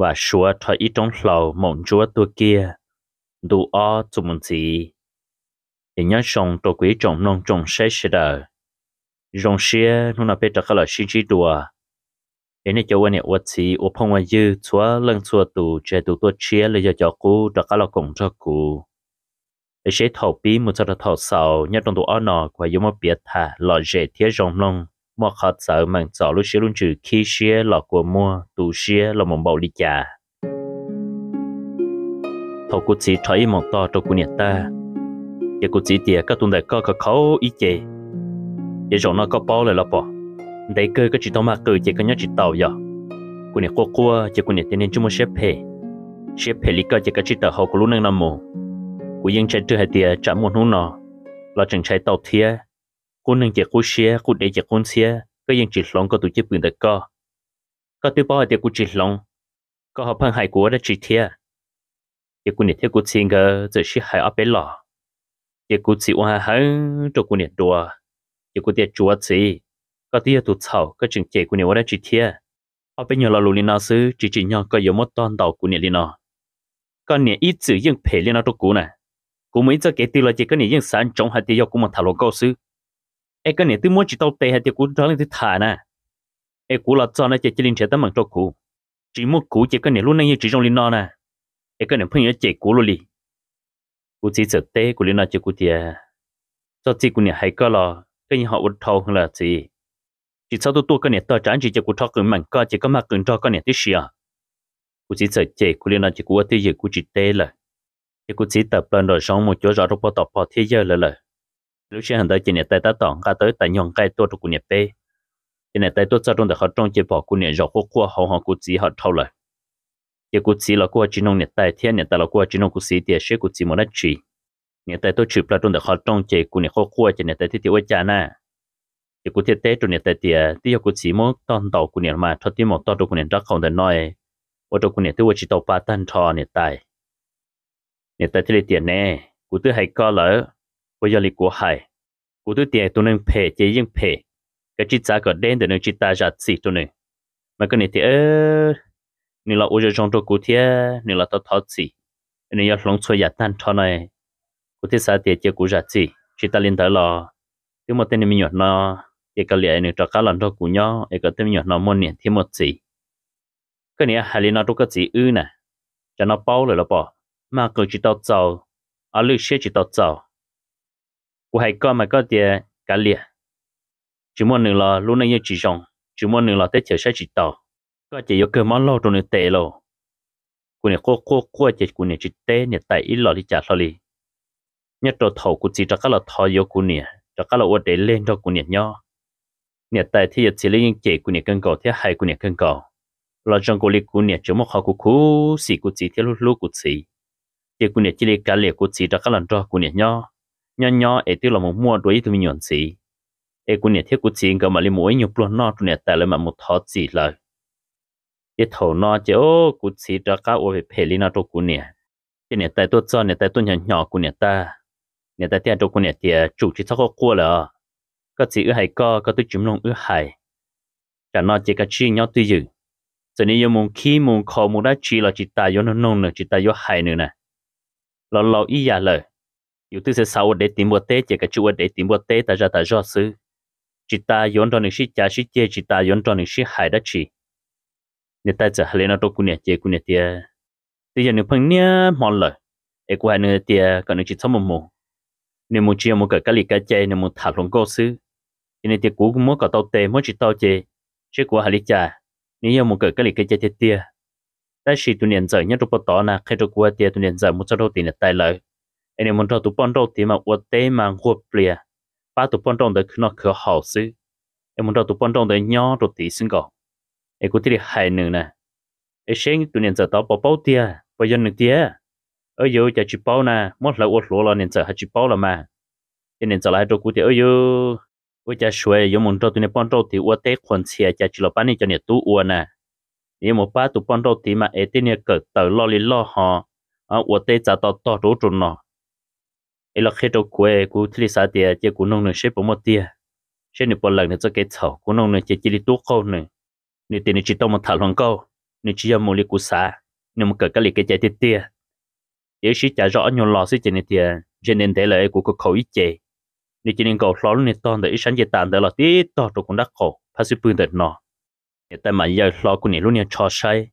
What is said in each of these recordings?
và chúa thoa ít trong lầu mộng chúa tôi kia. Đủ o tụi mình gì thì nhớ sống tôi quý trọng nông trồng sẽ sẽ đờ. Rong xia nó là biết được là xin chỉ đùa. Thế nên cho anh ấy vật gì ở phong ngoài dư, chúa lần chúa tu chế tu tôi chia lấy cho cho cô cho là cùng cho cô để sẽ thầu bí một cho thầu sau nhớ trong tụ o nọ và giống một biết thà lọ dễ thiết rong nông mua khó sợ mang sợ lúc xưa luôn trừ khi xía lọ của mua, tù xía là một bầu đi chả thầu cụ chỉ thấy một to trong cụ nhiệt ta. Giờ cụ chỉ tiệt các tuần đại có có khó ý chế giờ rồi nó có bao lời là bỏ đại cơ cái chỉ tao mà cơ chỉ có nhớ chỉ tàu giờ. Cụ nhà cô cô giờ nhà nhiệt nên chúng mua xếp hè xếp hè lý cơ chỉ cái chỉ tàu hậu của lúc nâng nằm mù cụ yên chạy từ hai tiệt chạm một hôm nọ. Là chẳng chạy tàu thiệt cô nâng chỉ cô xia cô để chỉ con xia cái yên chỉ lòng có tụi chỉ bừng được co có tiêu bao tiệt cô chỉ lòng có họ phăng hai của đã chỉ thiê giờ cô nhiệt theo cô xin cái giờ chỉ hai ở bên lò giờ cô chỉ hoa hắn cho cô nhiệt đùa. Giờ cô tiệt chúa chỉ có tiệt tụt sầu có chừng chế cô nhiệt đã chỉ thiê ở bên nhà là lù nào sư chỉ chỉ nhau có yếu một toàn đầu cô nhiệt nào con nhiệt ít chữ yên phê lên cho cô nè. Cô mới cho cái tiêu là chỉ có nhiệt yên sản trong hai tiêu cô mà thảo luận câu sư ai cái này tôi muốn chỉ tao tệ hay tiêu cô đó nên tôi thả nè. Ai cô là cho nó chỉ chỉ linh chế tâm bằng cho cũ, chỉ một cũ chỉ cái này luôn này chỉ trong linh nó nè. Ai cái này phong nhớ chỉ cũ luôn đi. Cũ chỉ sợ tệ cô linh nó chỉ cũ tiệt cho chỉ cô này hay cái là cái gì họ uất thâu hơn là gì? Chỉ sau tôi tôi cái này tao chán chỉ cho cũ thọ cứng mạnh có chỉ có mặc cứng cho cái này tí xìa à? cũ chỉ sợ chỉ cũ linh nó chỉ cũ ở thế gì cô chỉ tệ là. Chỉ cũ chỉ tập lên rồi xong một chỗ rõ rồi bắt tập bỏ thế giới là là lúc xưa hàng tới chỉ nè tay ta tỏng cả tới tại nhong cái tôi của nè tê. Chỉ nè tay tôi cho trong để họ trong chỉ bỏ của nè rọc của của họ họ của chỉ họ thâu lại chỉ của chỉ là của chỉ nông nè tay thiên nè tay là của chỉ nông của chỉ tiền sẽ của chỉ một đất chỉ nè tay tôi chụp là trong để họ trong chỉ của nè họ chỉ nè tay thiết tiêu cha na. Chỉ của thiết tế trong nè tay tiền tiêu của chỉ một tòn tàu của nè mà thoát đi một tòn của nè rất không được nói. Ở trong của nè tiêu chỉ tàu ba tan thò nè tay nè tay thiết tiền nè của tôi hay có lỡ. 我要你过海，我都点都能赔，这样赔，个只咋个练的能只大家自都能，那个你的呃，你老我就装着古天，你老到陶子，你要弄出一单超呢，古天啥点这古日子，只大领导了，因为等你们用呢，一个连你找个人做古鸟，一个等你用呢，每年天么子。cái này hay là nó đâu có gì ư nè cho nó bao rồi là bỏ mà cứ chỉ tao giàu ở lưỡi xe chỉ tao giàu của hai con mà có tiền cả liệt chỉ muốn nửa là lúc này chỉ rong chỉ muốn nửa là tết chờ sẽ chỉ tàu có chỉ có cơ món lâu trong nửa tệ lo của này cô cô cô chỉ của này chỉ tệ này tại ít lo đi trả lo đi nhất đồ thầu của chỉ cho các là thò vô của này cho các là ổn để lên cho của này nhau này tại thì chỉ lấy những chế của này cân cầu thì hai của này cân cầu lo trong cô liệt cú nè chỗ một họ cú cú xì cú chỉ thì lúc lúc cú chỉ thì cú nè chỉ lấy cả liệt cú chỉ đó các lần cho cú nè nhỏ nhỏ nhỏ ấy tiêu là một mua đuổi tụi mình nhọn gì ấy cũng nè thiết cú chỉ cơ mà lấy mũi nhục luôn nó tụi nè tại là mà một thọ gì lời. Cái thầu nó chứ, ô cú chỉ đó cá ô về phê lên nó cho cú nè cái nè tại tôi cho nè tại tôi nhỏ nhỏ cú nè ta. Nè tại tiền tụi cũng nè tiền chủ chỉ thắc có qua là có chỉ ư hay có có tôi chấm lòng ư hay. Cả nó chỉ cả chi nhau tuy dữ. Cho nên yêu muốn khi muốn khó muốn đã chỉ là chỉ ta yêu nó nông nữa chỉ ta yêu hại nữa nè. Lo lo ý giả lời yêu tư sẽ sau để tìm một tế chỉ cái chú để tìm một tế ta ra ta rõ sư chỉ ta vô cho những sĩ cha sĩ chế chỉ ta vô cho những sĩ hại đã chỉ ta chỉ hay nó đâu cũng nhẹ chế cũng nhẹ tia bây nhiên những phần nhẹ mòn lo, ai cũng qua nữa tia còn những chỉ thấm một mồm nếu muốn chia một cái cái cái chế nếu muốn thảo luận câu sư nên tia cũ cũng muốn có tàu tệ muốn chỉ tàu chế chứ của hai lý cha nếu một cái cái lịch cái chết tia ta chỉ tu niệm giờ nhất trong đó na khi qua tu niệm giờ một đầu tài lợi muốn cho đầu mà niệm giờ lại trong cụ tia ở dưới 我家说有梦着对你帮着的，我得混钱，家去了把你叫你赌我呢。你莫把赌帮着的嘛，一定要个到老里老哈啊，我得找到到处中了。 ấy là khi đâu quê cú thì sao tiệt chỉ cú nông nương xếp một tiệt xếp nửa bao lần nữa cho cái thầu cú nông nương chỉ chỉ đi tu câu nè nè tiền nè chỉ tao một thảo luận câu nè chỉ một liệt cú xả nè một cái cái liệt cái chạy tiệt tiệt yếu sĩ trả rõ nhiều lò sĩ chỉ nè tiệt cho nên thế là cú có khẩu ít chế nè chỉ nên cầu lò nè toàn để ít sáng chỉ tàn, để là tí to rồi cũng đắc khổ phát sự bươn đợt nọ. Nè tại mà giờ lo của nè luôn nè cho say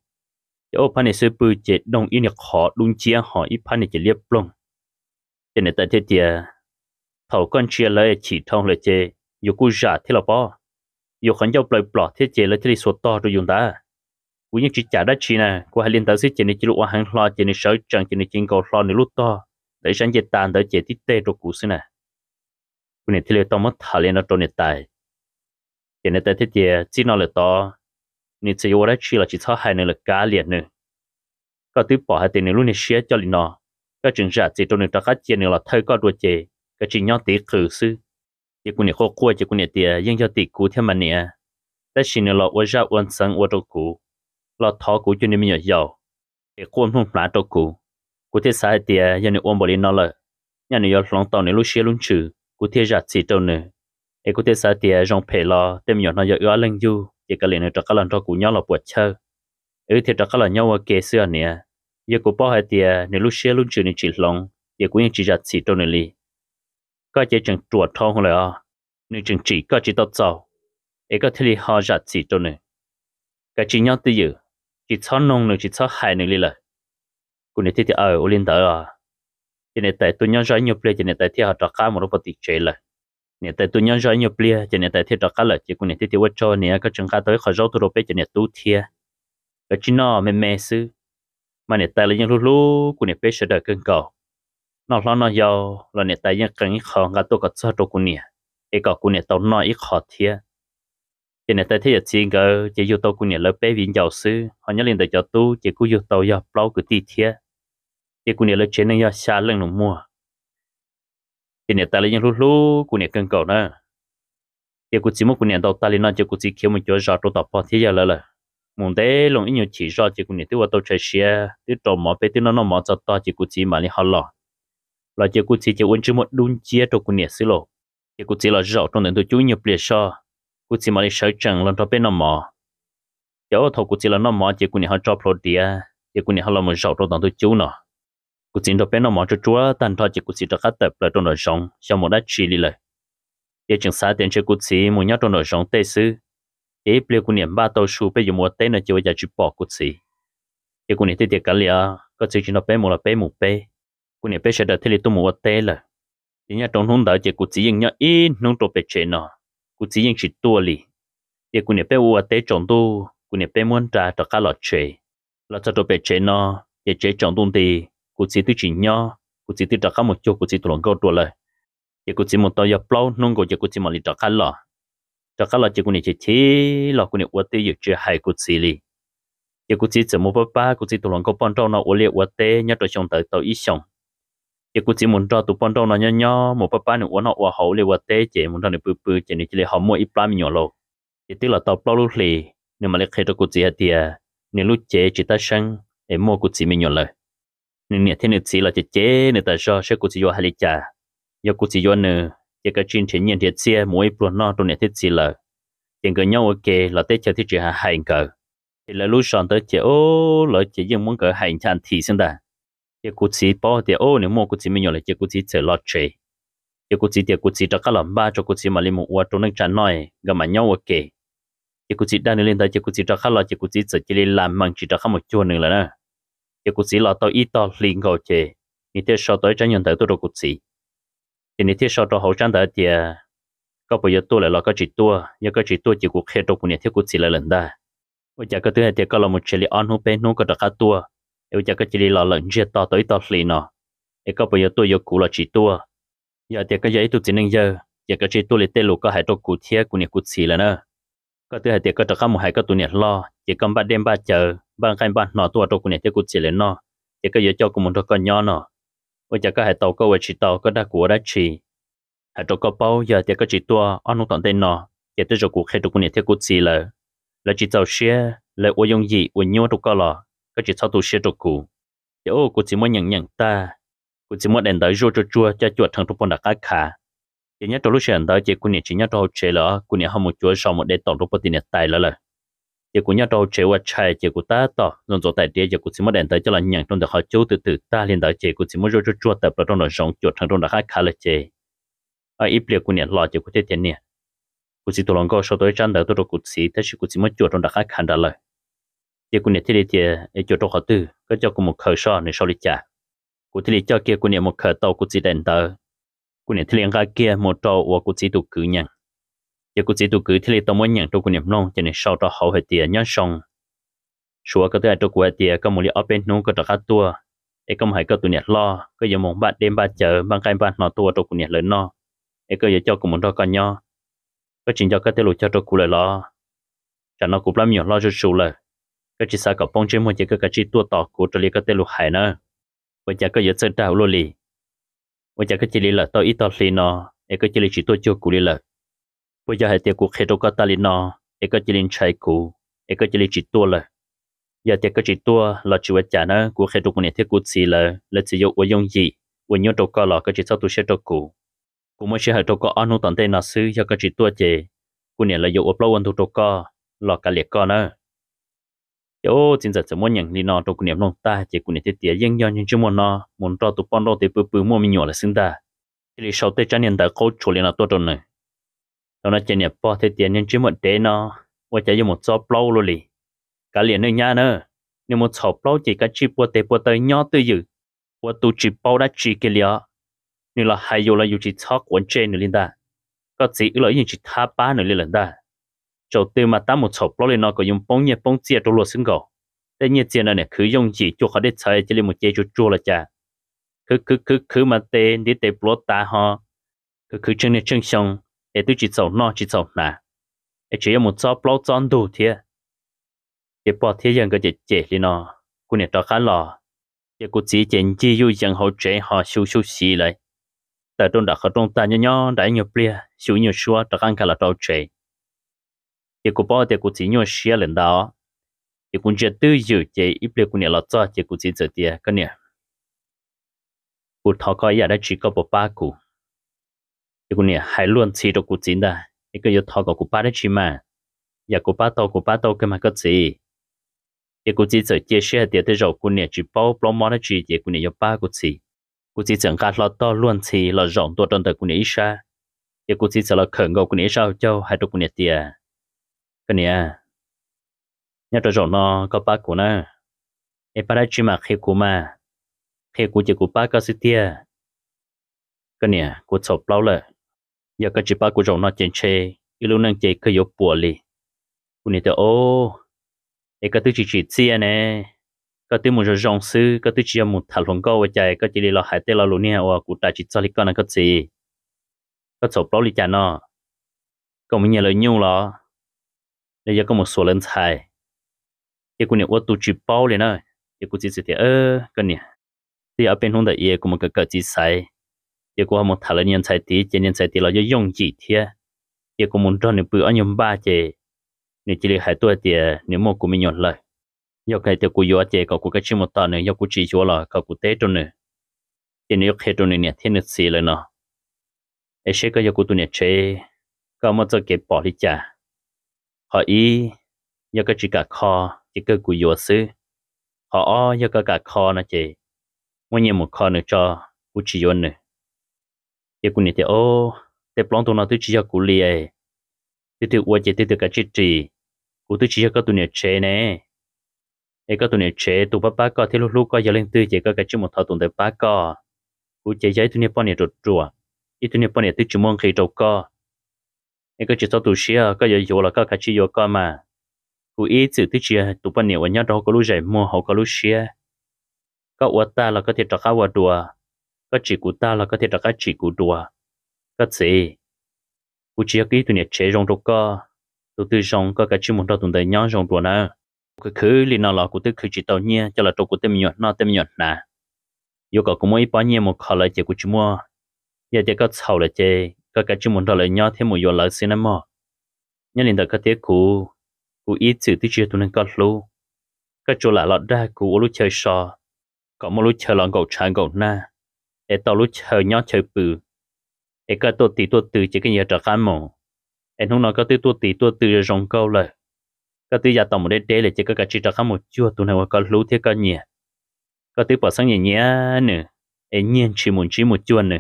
yếu pan nè sự bươn chế đông ít nè khó đúng chia họ ít pan nè chỉ liệp lông cho nên tại thế tiền thầu con chia lại chỉ thông lại chế yêu cú giả thế là bỏ yêu khán giao bồi bỏ thế chế là thế số to rồi dùng ta cú những chỉ trả đất chi nè, cú hai liên ta xí chế này chỉ lúc hàng lo chế này sợ chẳng chế này chính cầu lo này lúc to. Để sáng chế tàn để chế tít tê rồi cú xin nè. Cú này thế lấy tao mất thà lên nó trôn này tài cho nên tại thế chế chỉ nó là to. Nên chỉ yêu đã chi là chỉ thao hai này là cá liền nữa có thứ bỏ hai tiền này luôn này xé cho liền nó cái trường giả chỉ trôn này ta khác chế này là thay có đuôi chế cái chỉ nhau tí khử sư chỉ cũng này khó qua chỉ cũng này tiền nhưng cho tí cú theo mà nèแต่ชินเราว่าจะวันสังว่าตัวกูเราท้อกูจนนี่มีอยู่ยาวเอกวนพุ่งปลาตัวกูกูที่สายเตียยันนี่อ้วนบริโนเลยยันนี่ยอดลองตอนในลูกเชียลุนชื่อกูที่จัดสีตัวนึงเอกกูที่สายเตียจงเพลอเต็มอยู่นอยอ้อเล่งอยู่เอกเลยเนี่ยจะกำลังตัวกูย่อเราปวดเชื่อเออที่จะกำลังย่อว่าเกเสื้อเนี่ย giờ của bao hai tiền nếu lúc xe luôn chịu nên chỉ lòng giờ cũng chỉ giặt xịt đâu nữa li. Có chỉ chẳng chuột thong không à nên chẳng chỉ có chỉ tốt sau ấy có thể li họ giặt xịt đâu nữa cái chỉ nhau tự dự chỉ cho nông nữa chỉ cho hại nữa li là cũng thì thì ở ô liên tới à cho nên tại tôi nhớ rõ nhiều plei cho nên tại thì họ trọ cá một lúc bật chế là nên tại tôi nhớ rõ nhiều plei cho nên tại thì trọ cả là chỉ cũng thì thì thiết cho nên các trường cá tới khỏi rõ tôi đâu plei cho nên tu thiết cái chỉ nó mềm mềm xứ mà nè tay là những lúc lúc cũng để biết sẽ đợi cơn cầu. Nó lo nó giàu, là nên tại những cái khó, ngã tôi có cho tôi của nè. Ấy có của nè tao nói ít khó thiệt chỉ nè tay thấy thế chỉ cái chỉ yêu tàu của nè lớp bé viên giáo sư. Họ nhớ lên để cho tu, chỉ cũng yêu tàu ya lâu cứ tí thiệt chỉ của nè lớp trên này ya xa lên nó mua cho nên tại là lúc lúc của nè cơn cầu nữa. Chỉ của chỉ một của nè tao tay lên nó chỉ của chỉ kiếm một chỗ rõ tàu tập bao thiệt giờ là là muốn thế lòng ít nhiều chỉ cho chỉ của nhà tiêu tàu chơi xe thứ trò mỏ bé thứ nó nó mỏ cho to chỉ cũng chỉ mà đi học lò. Là chỉ cũng chỉ chỉ uống chỉ một đun chia cho cũng nhiều xí lò. Chỉ cũng chỉ là rõ trong đến tôi chú nhiều bề so cũng chỉ mà đi sợ chẳng lần đó bên nó mò. Cháu thầu cũng chỉ là nó mỏ chỉ cũng nhiều học cho pro địa chỉ cũng nhiều học lò một rõ trong đến tôi chú nó cũng chỉ đó bên nó mỏ cho chúa tan thọ chỉ cũng chỉ cho khách tập là trong đời sống sau một đã chỉ đi lại để chừng xa tiền chỉ cũng chỉ một nhát trong đời sống tây sư để bây cú niệm ba tàu su bây giờ một tên là chỉ bây chỉ bỏ cút chỉ để cú niệm tê tiệt cả lìa có chỉ chỉ nó bé một là bé một bé. Cú niệm bé sẽ đợi thế li tu một tên là. Chỉ nhà trong hôn đợi chỉ cút chỉ nhưng nhát ít nông trộn bé chế nó cút chỉ nhưng chỉ tua li ye cú niệm bé u tên trồng tu cú niệm bé muốn trả cho cả lọ chế lọ cho trộn bé chế nó ye chế trồng tu thì cút chỉ tu chỉ nhỏ cút chỉ tu trả cả một chút cút chỉ tu lòng câu tua lại ye cút chỉ một tàu ya plau, nông go ye cút chỉ một li trả cả lọ trả cá lọt ye cú nè chỉ chỉ lọt cú nè u tế ye hai cú chỉ li ye cú chỉ chỉ một ba ba cú chỉ tu lòng câu bọn trâu nó u li u tế nhớ cho xong tới tàu ít xong giờ cũng chỉ muốn cho tụ bọn đâu nó nhỏ nhỏ một bắp bắp nữa nó qua hậu liền qua tế chỉ muốn cho nó bự bự chỉ này chỉ là họ mua ít bám nhỏ lâu chỉ tức là tao bao lúc lì nếu mà lấy khi đó cũng chỉ hạt tiền nếu lúc chế chỉ ta sang em mua cũng chỉ mình nhỏ lời nên nhà thế này chỉ là chỉ chế nên ta cho sẽ cũng chỉ vô hai lít cha giờ cũng chỉ vô nữa chỉ cái chuyện chuyện nhận thiệt xe mỗi bữa nó trong nhà thiết xe là tiền cái nhau ok là Tết chờ thì chỉ hai hành cờ thì là lúc sáng tới chỉ ô là chỉ dùng muốn cờ hành chăn thì xem đã cái cụ chỉ bỏ thì ô nếu mua cụ chỉ mình nhớ là cái cụ chỉ chơi lót chơi cái cụ chỉ thì cụ chỉ cho các làm ba cho cụ chỉ mà lên một quả trong nước tràn nói gặp mà nhau ok cái cụ chỉ đang lên tới cái cụ chỉ cho các là cái cụ chỉ chơi chỉ làm mang chỉ cho các một chỗ nữa là nè cái cụ chỉ là tao ít tao liền gọi chơi như thế sau tới tranh nhận tới tôi đâu cụ chỉ thì như thế sau đó hậu trang đã thì có bây giờ tôi lại là có chỉ tôi nhưng có chỉ tôi chỉ cuộc khe đâu cụ nhà thiết cụ chỉ là lần đó bây giờ cái thứ hai thì có là một chỉ là ăn hộp bên nó có được cả tôi bây giờ cái chỉ là lần chia to tới to lì nó thì có bây giờ tôi yêu cụ là chỉ tôi, giờ thì cái giấy tôi chỉ nên giờ giờ cái chỉ tôi lấy tên lục có hai tôi cụ thiết của nhà cụ chỉ là nữa có thứ hai thì có được cả một hai cái tụi nhà lo chỉ cần ba đêm ba chờ ba ngày ba nọ tôi tôi của nhà thiết cụ chỉ là nó chỉ cái giờ cho cụ một đôi con nhỏ nó bây giờ có hệ tàu có về chỉ tàu có đa của đa chỉ hệ tàu có bao giờ thì có chỉ tua ăn uống tận tên nó giờ tôi cho cụ khai tôi cụ này thì cụ gì là là chỉ tàu xe là ô dùng gì ô nhau tôi có là có chỉ sau tu xe cho cụ. Thì ô cụ chỉ muốn nhận nhận ta. Cụ chỉ muốn đèn tới rồi cho chua, cho chuột thằng tụi bọn đã cá khả chỉ nhớ trong lúc sửa tới chỉ cụ nhà chỉ nhớ trong chơi là cụ nhà không một chúa sau một để tổng tụi bọn tiền tài là là giờ cũng nhớ đâu chế và chạy giờ cũng ta tỏ. Rồi rồi tại địa, giờ cũng chỉ mới đèn tới, cho là nhận trong được họ chú từ từ. Ta liền tới chế cũng chỉ mới rồi rồi chua tập trong đó rong chuột, thằng trong đó khác khá là chế ở ít liệu cũng nhận lo giờ cũng thế tiền nè cũng chỉ tôi lòng có số tôi chăn đỡ tôi cũng chỉ thế chứ cũng chỉ mới chuột trong đó khác khăn đã lời. Giờ cũng nhận thế thì ở chuột trong họ tư, có cho cũng một khởi so này sau đi trả cũng thế cho kia cũng nhận một khởi tàu cũng chỉ đèn tới cũng nhận thế liền cái kia, một trâu và cũng chỉ tụ cử nhận giờ cũng chỉ tụ cứ thế tôi muốn nhận tôi cũng niệm long cho nên sau đó hậu hệ tiền nhân song số cái thứ tôi của tiền có một lý ở bên nông có được tua. Ấy không phải có tụ niệm lo, có giờ mong bạn đêm ba chờ bằng cái bạn nó tua tôi cũng niệm lớn nó ấy có giờ cho cũng muốn đó con nhau có chuyện cho cái thứ cho tôi cũng lời lo. Chẳng nó cũng lắm nhiều lo cho sù lời. Có chỉ sao có phong chơi một chỉ cái chỉ tua tỏ của tôi lý cái thứ hải nữa bây giờ có giờ chơi đào luôn lì. Bây giờ cái chỉ lý là tôi ít tao lì nó ấy có chỉ lý chỉ tôi cho cũng lý lời bây giờ hệ tiệc cuộc khi đâu có ta liền nó ấy có chỉ liền chạy cụ ấy có chỉ liền chỉ tua là giờ tiệc có chỉ tua là chỉ vật trả nó. Cuộc khi đâu có nhà thiết cụ gì là là chỉ dụ dùng gì với nhau đâu có là có chỉ sau tu sẽ đâu cụ cũng mới sẽ hệ đâu có anh tận tên là sư giờ có chỉ tua chè của nhà là dụ ở lâu anh tu đâu có là cả liệt có nữa yo chính giờ chỉ muốn nhận đi nó đâu có nhà nông ta, chỉ của nhà thiết tiệc dân nhau nhưng chưa muốn nó muốn cho tụ bọn đâu thì bự bự mua mình nhỏ là xứng ta. Thì sau tết cho nên đã cố chủ liền là tốt rồi này đó nó chơi nhẹ bỏ thế tiền nên chỉ một đế nó và chỉ một số plau luôn đi, cả liền nơi nhà nữa nếu một số plau chỉ cả chỉ bỏ tế bỏ tới nhỏ tư dự bỏ tu chỉ bao đã chỉ cái liền nếu là hay dù là dù chỉ thóc quấn trên nữa liền ta. Có chỉ lợi dụng chỉ tháp ba nữa liền ta. Đầu tiên mà ta một số plau liền nó có dùng bông nhẹ bông chia đồ luật xứng gầu. Tất nhiên chia này cứ dùng chỉ cho họ để chơi chỉ liền một chế cho chua là cha cứ cứ cứ cứ mà tê đi tê bỏ ta họ cứ cứ chân này chân xong e chỉ sầu no, chỉ sầu nà. E chỉ một số bao chọn đủ thế. E bỏ thế dân cái chế li nó cô này cho khá lò e cô chỉ chén chi yêu dân hậu chế, họ siêu siêu xì lại. Tại trong đó họ trong ta nhỏ nhỏ, đã nhiều bia siêu nhiều xua cho khăn khá là trâu chế. E cô bỏ thì cô chỉ nhiều xia lên đó. E cô chỉ tư dự chế, ít bia cô này là cho chế cô chỉ giờ tiệt cái này. Cô thọ coi dạ giờ chỉ có bộ ba cô cái này hay luôn chỉ được cuộc chiến đó cái cái thọ của cụ ba đấy chỉ mà giờ cụ ba tàu cụ ba tàu cái mà cái gì cái cụ chỉ giờ chia sẻ để tới rồi cụ này chỉ bao bao món chỉ để cụ này có ba cụ gì cụ chỉ chẳng cả lo to luôn chỉ là rộng ตัว trong đời cụ này isa cái cụ chỉ là khởi ngầu cụ này sao cho hai đứa cụ này tiền cái này nhớ tới rồi nó có ba cụ nè cái ba đấy chỉ mà khi cụ mà khi cụ chỉ cụ ba cái gì tiền cái này cụ chụp lâu rồi giờ cái chỉ ba của rồng nó chèn chê, cái lúc năng chê cái yếu bùa li của này ô cái cái thứ chỉ chỉ chia nè cái thứ muốn cho rồng sư cái thứ chỉ muốn thảo luận câu với chạy cái chỉ là hải tê là luôn nè và cụ ta chỉ cho lý con là cái gì? Cái số bao li chả nó. Còn mình nhớ lời nhau lo bây giờ có một số lần xài. Cái của này ô tu chỉ bao liền nè cái của chỉ chỉ thế ơ cái này thì ở bên hông đại ye cũng một cái cái chỉ xài giờ qua một thằng nhận sai tí chỉ sai tí là do dùng gì thế giờ cô muốn cho nên bữa anh nhom ba chế nếu chỉ là hai tuổi thì nếu một cũng mình nhận lại giờ cái tiêu của yo chế cậu của cái chim một tuần nữa giờ chỉ cho là cậu của tết rồi nữa thì nếu hết rồi nè thì nó xì lên nó Ai sẽ cái giờ của tụi nè chế có một cái bỏ đi trả họ ý giờ cái chỉ cả kho chỉ cái yo sư họ giờ cái cả kho nó chế mỗi ngày một kho nữa cho của chỉ nữa giờ cũng nhớ ô để plong tụi nó tôi chỉ cho cụ liề tôi tôi uống chỉ tôi tôi cả chỉ chỉ cụ tôi chỉ cho các tụi nhớ chế nè. Ấy các tụi nhớ chế tụi bác bác có, thế lúc lúc có giờ lên tư chỉ có cái chút một thao tụi để bác có. Cụ chế giấy tụi nhớ bao nhiêu trộn trộn ít tụi nhớ bao nhiêu tôi chỉ mong khi trâu co. Ấy các chỉ tao tụi xia ờ, có giờ vô là có cái chỉ vô co mà. Cụ ít sự tôi chỉ tụi ờ, bao nhiêu nhớ đâu có lúc giải mua họ có lúc xia có uống ta là có thể cho khá uống đùa các chỉ của ta là có thể là các chỉ của đùa. Các gì? Cụ chỉ cái tụi này chế rong đâu có. Tụi tư rong có cái chỉ muốn đó tụi này nhớ rong đùa nè. Cái khứ liền nào là của tư khứ chỉ tàu nhia cho là đâu của tư nhọn nó tư nhọn nè. Yêu cầu cũng mới bao nhiêu một khó lại chỉ của chúng mua. Giờ thì có sầu là chỉ có cái chỉ muốn đó lại nhớ thêm một yêu lợi xin em mà nhớ lên cái thế cụ cụ ít chữ tư chưa tụi nên có lu các chỗ lại lọt ra của lúc chơi sò. Có một lúc chơi lọt gầu trái gầu na để tao lúc chờ nhau chờ bự. Để cái tôi tí tôi từ chỉ cái nhà trở khám mồ. Em không nói cái tôi tôi tí tôi từ rong câu lời. Cái thứ giờ tao một đế đế là chỉ có cái chỉ trở khám một chua tụi này có lú thế cái nhà cái thứ bỏ sang nhà nhà nữa em nhiên chỉ muốn chỉ một chua nữa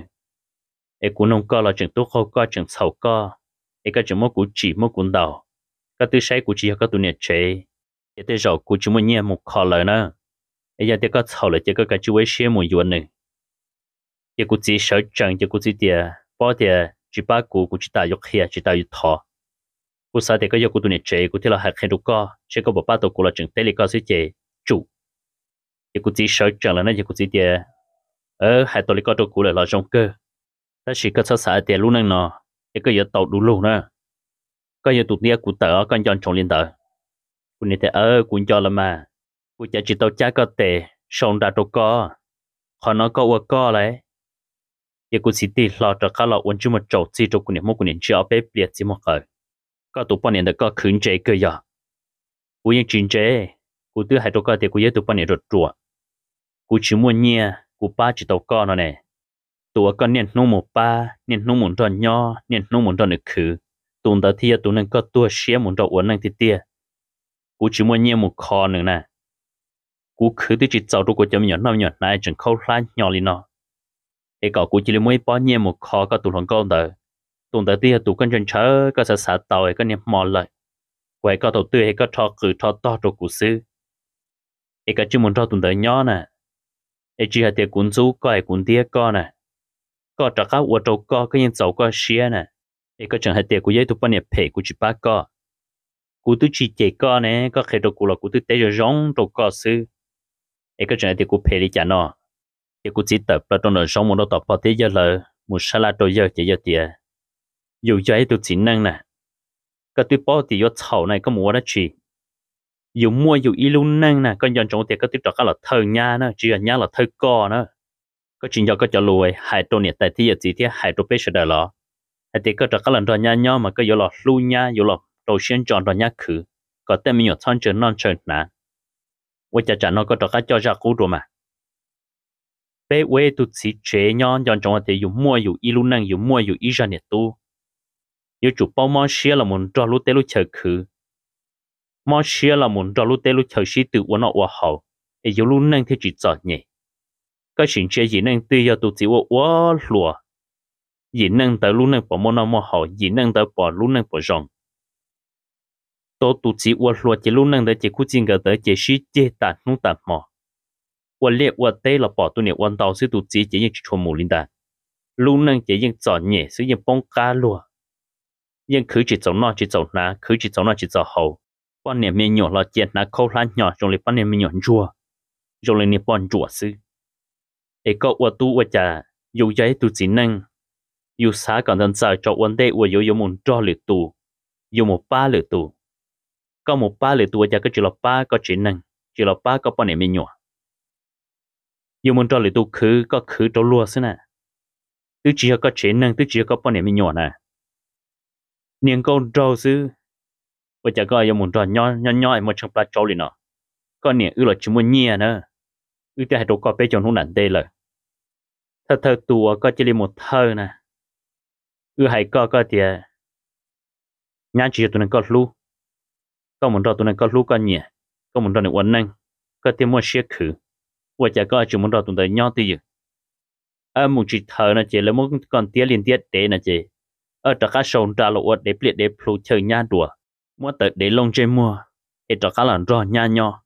em cũng nông co là chừng tốt khâu co chừng sầu co em cái chừng mỗi củ chỉ mỗi củ đầu cái thứ sai củ chỉ có tụi này chế em tới giàu củ chỉ muốn nhẹ một kho lời nữa. Em giờ tới có sầu là chỉ có cái chú ấy xe một chuyện nữa em cũng chỉ sợ chẳng em cũng chỉ tiền bỏ tiền chỉ ba củ cũng chỉ ta dục kia chỉ ta dục thọ cú sa thì có yêu cú tụi này chế cú thì là hạt khen đủ co chế có bộ ba tổ cú là chừng tê lì co sẽ chế chủ thì cú chỉ sợ chẳng là nó chỉ cú chỉ tiền ở lo chỉ cho các lo chú một chỗ chỉ cho cú nhà một cú nhà chỉ ở chỉ cái có tụ bao nhiêu đó có khuyến chế cơ ya cú yên chính chế tư hai chỗ có thì cú yên tụ bao nhiêu rồi chùa Cụ chỉ muốn nhia cụ ba chỉ tàu con nó này tụ con nông một ba niệm nông một tròn nho niệm nông một tròn được khử tụ đó thì tụ nên có tua xé một tròn uốn năng thì tia Cụ chỉ muốn nhia một kho nữa nè Cụ khử thì chỉ tàu tụ chấm nhỏ năm nhỏ này chẳng khâu lá nhỏ li nó cái cậu cú chỉ là mới bao nhiêu một kho có tụ lòng con đời tụ đời thì tụ con chân chớ có sợ sợ tàu ấy có niệm mò lại. Quay có đầu tư hay có thọ cử thọ to cho cụ sư ấy cái chú muốn cho tụ đời nhỏ nè. Ấy chỉ là tiền cuốn chú, có ai cuốn tia con nè. Có trả các ô tô có cái nhân giàu có xia nè. Ấy có chẳng hay tiền của giấy tụ bao nhiêu phe của chỉ ba con cụ tu chỉ chạy con nè, có khi đồ cụ là cụ tu tế cho rong đồ có sư ấy có chẳng hay tiền của phe đi chả nọ tiền của chỉ tập là trong đời sống một đồ tập bao thế giờ là một salad đôi giờ chỉ giờ tiền dù cho ấy tôi chỉ năng nè. Cái tôi bỏ thì do chậu này có mua đó chỉ dù mua dù ít luôn năng nè con dân trong thì cái tôi cho cái là thơ nha nó chỉ là nha là thơ co nó có chuyện do có cho lùi hai tô nhiệt tại thế giờ chỉ thế hai tô bê sẽ đỡ lo hay thì có cho cái lần đó nha nhau mà có yo là lu nha yo là đầu tiên chọn đó nha khử. Có tên mình chọn chơi non chơi nè tôi bé quê tôi chỉ chế nhon dân trong thì dùng mua dùng y luôn năng dùng mua dùng y ra nhiệt tu yêu chủ bao món xia là muốn cho lúc tê lúc chờ khứ món xia là muốn cho lúc tê lúc chờ xí tự uốn nọ uốn hậu ấy yêu luôn năng thì chỉ chọn nhỉ cái chuyện chế gì năng tuy giờ tụ chỉ uốn uốn lùa gì năng tới luôn năng bỏ món nọ mò hậu gì năng tới bỏ luôn năng bỏ rong tôi tụ chỉ uốn lùa chỉ luôn năng tới chỉ cú chính cái tới chỉ xí chế tạt nút tạt mò uốn liệt uốn tê là bỏ tụ nhỉ uốn tàu xí tụ chỉ chỉ những chùa mù linh đàn lúc nâng chỉ những chọn nhỉ xí những bông cá lùa nhưng cứ chỉ走那只走那，cứ chỉ走那只走后，半年没有了，见那口烂鸟，用来半年没有做，用来你半做事。一个我都我家有在都只能，有啥讲人在做问题，我有有门做了度，有冇巴了度，có một ba lệ tuổi cha có chỉ là ba có chỉ năng chỉ là ba có bao nhiêu mình nhỏ Yêu muốn cho lời tu khứ có khứ cho lúa xí nè. Tứ chỉ có chế năng, tứ chỉ có bao nhiêu mình nhỏ nè. Niềng con trâu xứ bây giờ có muốn cho nhỏ nhỏ nhỏ một trong ba trâu liền nọ con niềng ư là chỉ muốn nhia nữa ư tại đồ có bé chồng không nản tê lời. Thơ thơ tùa có chỉ một thơ nè. Ư hãy có có tiền nhá chỉ tụi nó có lu có muốn trò tụi nó có lu có nhia có muốn trò này uốn năng. Có tiền mua xe khử và chả có chúng muốn trò tụng tới nhau tí gì à một chỉ thở là chỉ là một con tía liên tiết tế là chỉ. Ở trong các sông trả lộ để biết để phụ chơi nha đùa. Mua tới để lông chơi mua. Ở trong các lần rõ nha nho.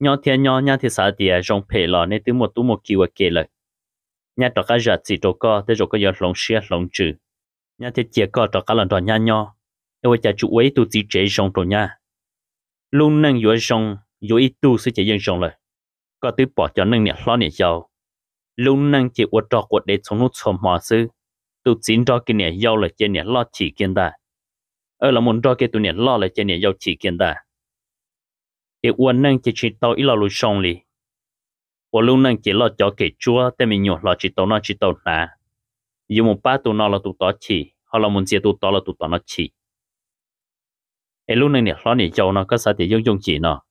Nho thiên nho, nha thì sao thì rong phê lò nên từ một tu một kiwa kê lời. Nha trong các giật chỉ cho co, tới rồi có giờ lông xia lông trừ. Nha thì chỉ co trong các lần rồi nha nho. Yêu chả chủ ấy tu chỉ chế rong rồi nha. Luôn nâng yếu rong yếu ít tu sẽ chế dân rong lời có tư bỏ cho nâng nhẹ lo nhẹ giàu. Luôn nâng chỉ uất trọ quật để sống nút sớm hòa sư. Tu chính cho cái này dầu là trên này lo chỉ kiên ta. Ở là muốn cho cái tu này lo là trên này dầu chỉ kiên ta. Cái uốn nâng chỉ chỉ tao ít lo lùi sông li uốn lúc nâng chỉ lo cho cái mình nhổ lo chỉ tao nó chỉ tao nà. Dù một ba tu nó là tu tỏ chỉ hoặc là muốn chỉ tu tao là tu tỏ nó chỉ. Ở lúc nâng nhẹ lo nhẹ cho nó, có sao thì dùng dùng chỉ nó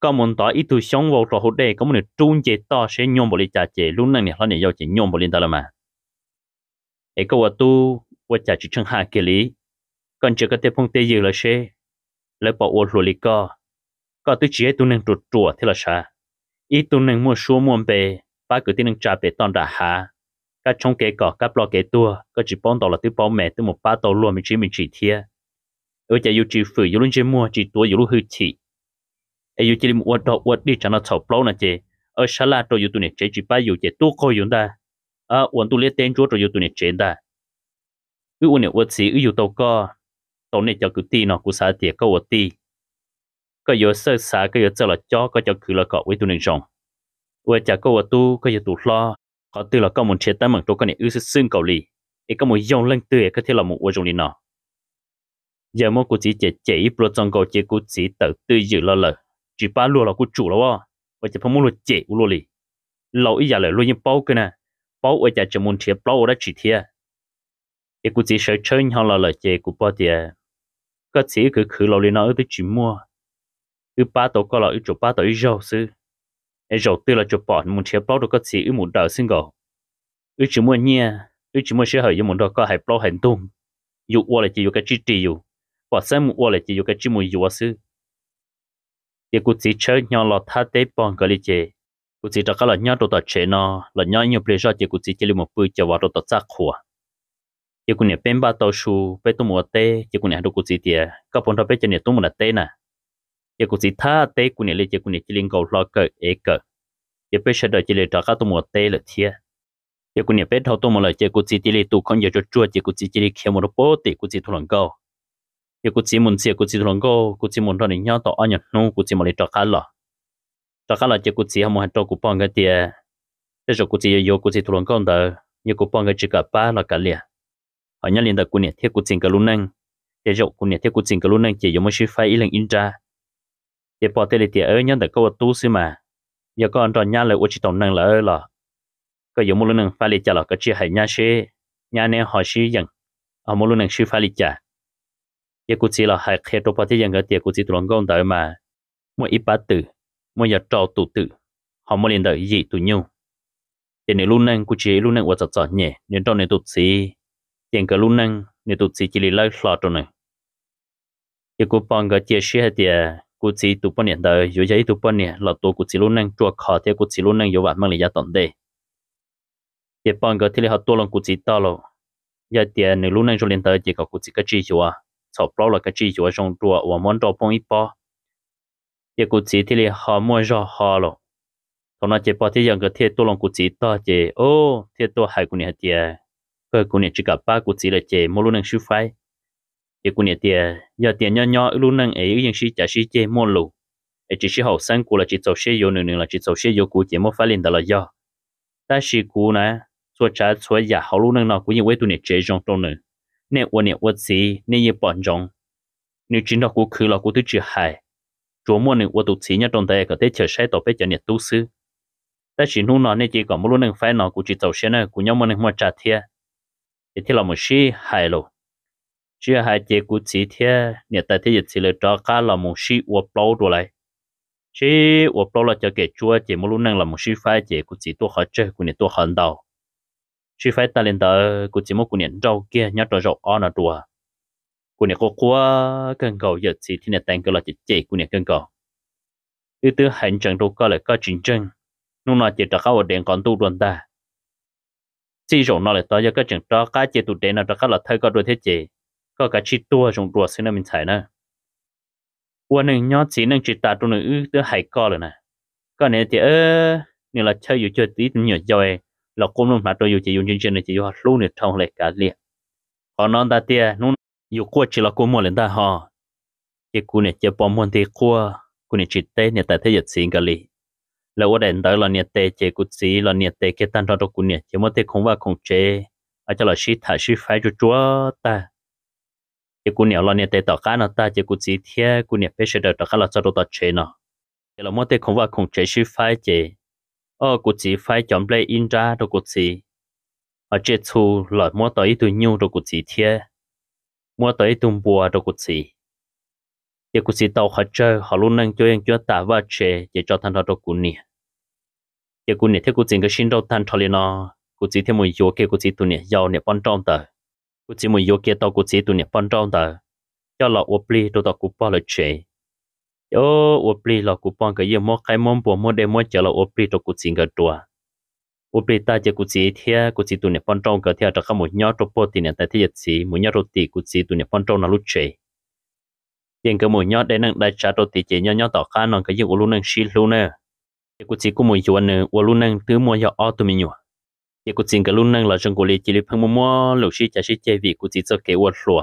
có muốn tỏ ít tuổi sống vào trò hốt đây, có muốn trung chế to, sẽ nhôm bộ lý trả chế. Lúc năng này nó này yêu chỉ nhôm bộ lý ta là mà. Ấy có tu và trả chỉ chân hạ kia lý. Còn chưa có thể phong tê dự là xe lấy bỏ ô lùa lý co. Có tôi chỉ tu nên trụt chùa thế là sao ít tu nên mua số mua bề ba cứ tin trả bề toàn đã hạ các trong kế cỏ, các lo kế tua, có chỉ bón tàu là tôi bao mẹ tôi một ba tàu luôn mình chỉ mình chỉ thiê ở nhà yêu chỉ phử yêu luôn chỉ mua, chỉ tua yêu luôn hư chỉ ai yêu chỉ vật đó vật đi cho nó chọc bao nè chị ở xa là tôi yêu tụi này chế chỉ ba yêu chế tu coi yêu ta à ờ, uốn tu lấy tên chúa rồi yêu tụi này chế ta ư uốn này uốn gì ư yêu tàu co. Tàu này cho cứ ti nó cứ xả tiệt có uốn ti có yêu sơ xả có yêu sơ là cho có cho cứ là cọ với tụi này rong uốn chả có uốn tu có yêu tu lo. Họ từ là có một chế tâm bằng tôi có này ư sưng cầu lì. Ấy có một dòng lên tươi có thể là một uốn rong đi nọ, giờ mỗi cụ chỉ chế chế ít pro trong cầu chế cụ chỉ tự tư dự lo lờ chỉ ba lúa là cụ chủ lo và chỉ phải mua lúa chế lúa lì lâu ít giờ lại lúa như bao cái nè bao ở nhà chỉ muốn thiệt bao đã chỉ thiệt cái cụ chỉ sợ chơi nhau là lời chế cụ bao tiền cái chỉ cứ khử lâu lì nó ở tới chỉ mua ư ba tổ có là ư chỗ ba tổ ư rau sư ư rau tư là chỗ bỏ muốn thiệt bao được cái chỉ ư muốn đào sinh gạo ư chỉ mua nhia ư chỉ mua sẽ hỏi muốn đó có hay bao hành tung dụ qua là chỉ dụ cái chi tiêu quả xem một qua là chỉ dụ cái chi mua dụ sư thì cụ chỉ chơi nhau là tha tế bằng cái gì chế. Cụ chỉ cho cái là nhau đồ tập chế nó là nhau nhiều bây giờ thì cụ chỉ chỉ một bữa cho vào đồ tập chắc khua. Thì cụ này bên ba tàu su bên tụi một tê, thì cụ này đồ cụ chỉ thì các bọn đó bên trên này tụi một là tê nè. Thì cụ chỉ tha tê cụ này lấy, thì cụ này chỉ liên cầu lo cờ ế cờ thì bên sau đó chỉ lấy cho các tụi một tê là thiệt thì cụ này bên thâu tụi một là thì cụ chỉ chỉ lấy tụ con giờ cho chua, thì cụ chỉ chỉ lấy kia một đồ bố thì cụ chỉ thu lần câu chỉ muốn chia cụ chỉ thằng lần câu chỉ muốn thằng nên nhau anh nhật nu chỉ muốn lấy cho cá lọ cho chỉ cụ chỉ ham cho cụ bằng cái tiền thế rồi cụ chỉ yêu cụ chỉ thằng con đó như cụ bằng cái chỉ cả ba là cả liền anh nhớ liền được cụ nhật thiết cụ chỉ cái luôn thế rồi cụ nhật thiết cụ chỉ cái luôn chỉ dùng một số file lên in ra để bỏ tiền tiền ở nhớ được câu tu xí mà giờ con tròn nhá lại chỉ tổng nâng là ở là có dùng một lần nâng là cái chỉ hay nhá xe nhá nên họ xí dần ở một lần nâng xí file trả là tiền mà. Ít bát từ mỗi giờ trò tụ tự họ mới liền đợi gì tụ nhau tiền nếu luôn năng cũng chỉ luôn năng và chặt chặt nhẹ nên trong này tụt xí tiền cái luôn năng nên tụt xí chỉ lấy lo trong này. Thì cũng bằng cái chia sẻ thì cũng chỉ tụ bao nhiêu đời dù vậy tụ bao là tụ cũng chỉ luôn năng chua khó thì cũng chỉ luôn năng dù bạn mang lại giá tận đây thì bằng cái thì họ tôi lòng cũng chỉ to rồi giờ thì nếu luôn năng cho liền đời chỉ có cũng chỉ cái chi sau đó là cái chi chúa trong chùa và món đồ phong ít bao giờ cụ chỉ thì là họ mua rõ họ rồi còn nó chỉ bảo thì rằng cái thiết tôi lòng cụ chỉ to chỉ ô thiết tôi hai cụ này thì cái cụ này chỉ cả ba cụ chỉ là chỉ mua luôn năng sư phái giờ cụ này thì giờ tiền nhỏ nhỏ luôn năng ấy những sĩ trả sĩ chỉ mua lù ấy chỉ sĩ hậu sinh cụ là chỉ走些有能能là chỉ走些有cụ chỉ mua phái liền đó là do但是cụ này做trả做呀好路能那cụ因为对你这种都能 nè ua nè ua gì nè ye bọn rong nếu chính là cú khứ là cú thứ chưa hại chúa mua nè ua tụ chỉ nhất trong tay có thể chờ sai tổ bé cho nè tu sư ta chỉ nu nó nè chỉ còn một lúc nè phải nó cú chỉ tàu xe nè cú nhau mua nè mua trả thiệt thì thế là một sĩ hại rồi chưa hài chỉ cú chỉ thiệt nè tại thế chỉ là cho cá là một sĩ ua plau đồ lại chỉ ua plau là cho kẻ chúa chỉ một lúc nè là một sĩ phải chỉ cú chỉ tu khó chơi cú nè tu hận đầu chỉ phải ta lên tờ của chỉ một cũng nhiệt rau kia, nhát rồi rau on là đùa cô này có quá cần cầu giờ chỉ thì này tăng cái là chỉ chế cô này cần cầu. Ưu tư hành trình đâu có lại có chính chân lúc nào chỉ cho các đèn còn tu đoàn ta. Chỉ rồi nó lại tới giờ cái chuyện đó cái chế tu đèn là cho các là thay có đôi thế chế có cả chi tua trong đùa xin mình xài nữa quan nên nhớ chỉ nên chỉ ta tu nữa ưu tư hay có rồi nè. Có nên thì ơ như là chơi ở chơi tí nhiều rồi là cũng luôn, mà tôi dùng chương trình này, chỉ dùng luôn được thông lại cả liền. Còn non ta tia nó yêu qua chỉ là cũng mua lên ta họ cái cô này chỉ bom muốn thì qua cô này chỉ tê này tại thế giật xin cả liền. Là ở đây đó là nhiệt tế chỉ cô xí, là nhiệt tế cái tan đó cô này, chỉ một thế không và không chế ở cho là sĩ thả sĩ phải cho chúa ta. Chỉ cô này là nhiệt tế tao cá nó ta chỉ cô xí thế cô này phải sẽ được tao cá là cho đồ tao chế nó chỉ là một thế không và không chế sĩ phải chế ờ cô chỉ phải chọn play in ra đồ cô chỉ ở chế thu lại mua tới từ nhiều đồ cô chỉ thiê mua tới tung bùa đồ cụt chỉ giờ cụt chỉ tàu họ chơi họ luôn năng cho anh cho ta và chế để cho thằng đó đồ cụt nè. Giờ cụt nè, thế cụt chỉ cái xin đâu thằng thằng nó cụt chỉ thêm một yếu kia cụt chỉ tụi nè giàu nè bắn trong tờ. Cụt chỉ một yếu kia tàu cụt chỉ tụi nè bắn trong tờ. Cho lọ ốp pli đồ tàu cú bao là chế yo ô pli lọ cú bao cái gì mua cái món bùa mua để mua cho lọ ô pli đồ cú xin cái tua. Ô pli ta chỉ ku chi thia ku chi tu ne phong tong cái thia cho các một nhớ đồ bò thì nè tại thia chỉ một nhớ đồ ti cú chỉ tụi nè phong trâu nó lúc chế tiền cái một nhớ để nâng đại trả đồ tì chỉ nhớ nhớ tỏ khá nó cái gì ô luôn nâng xí luôn nè cú chỉ cú một yuan nè ô luôn nâng thứ mua cho auto mình nhọ cái cú chỉ cái luôn nâng là trong cổ li chỉ li phong mua mua lúc xí chả xí chơi vì cú chỉ cho cái ô lúa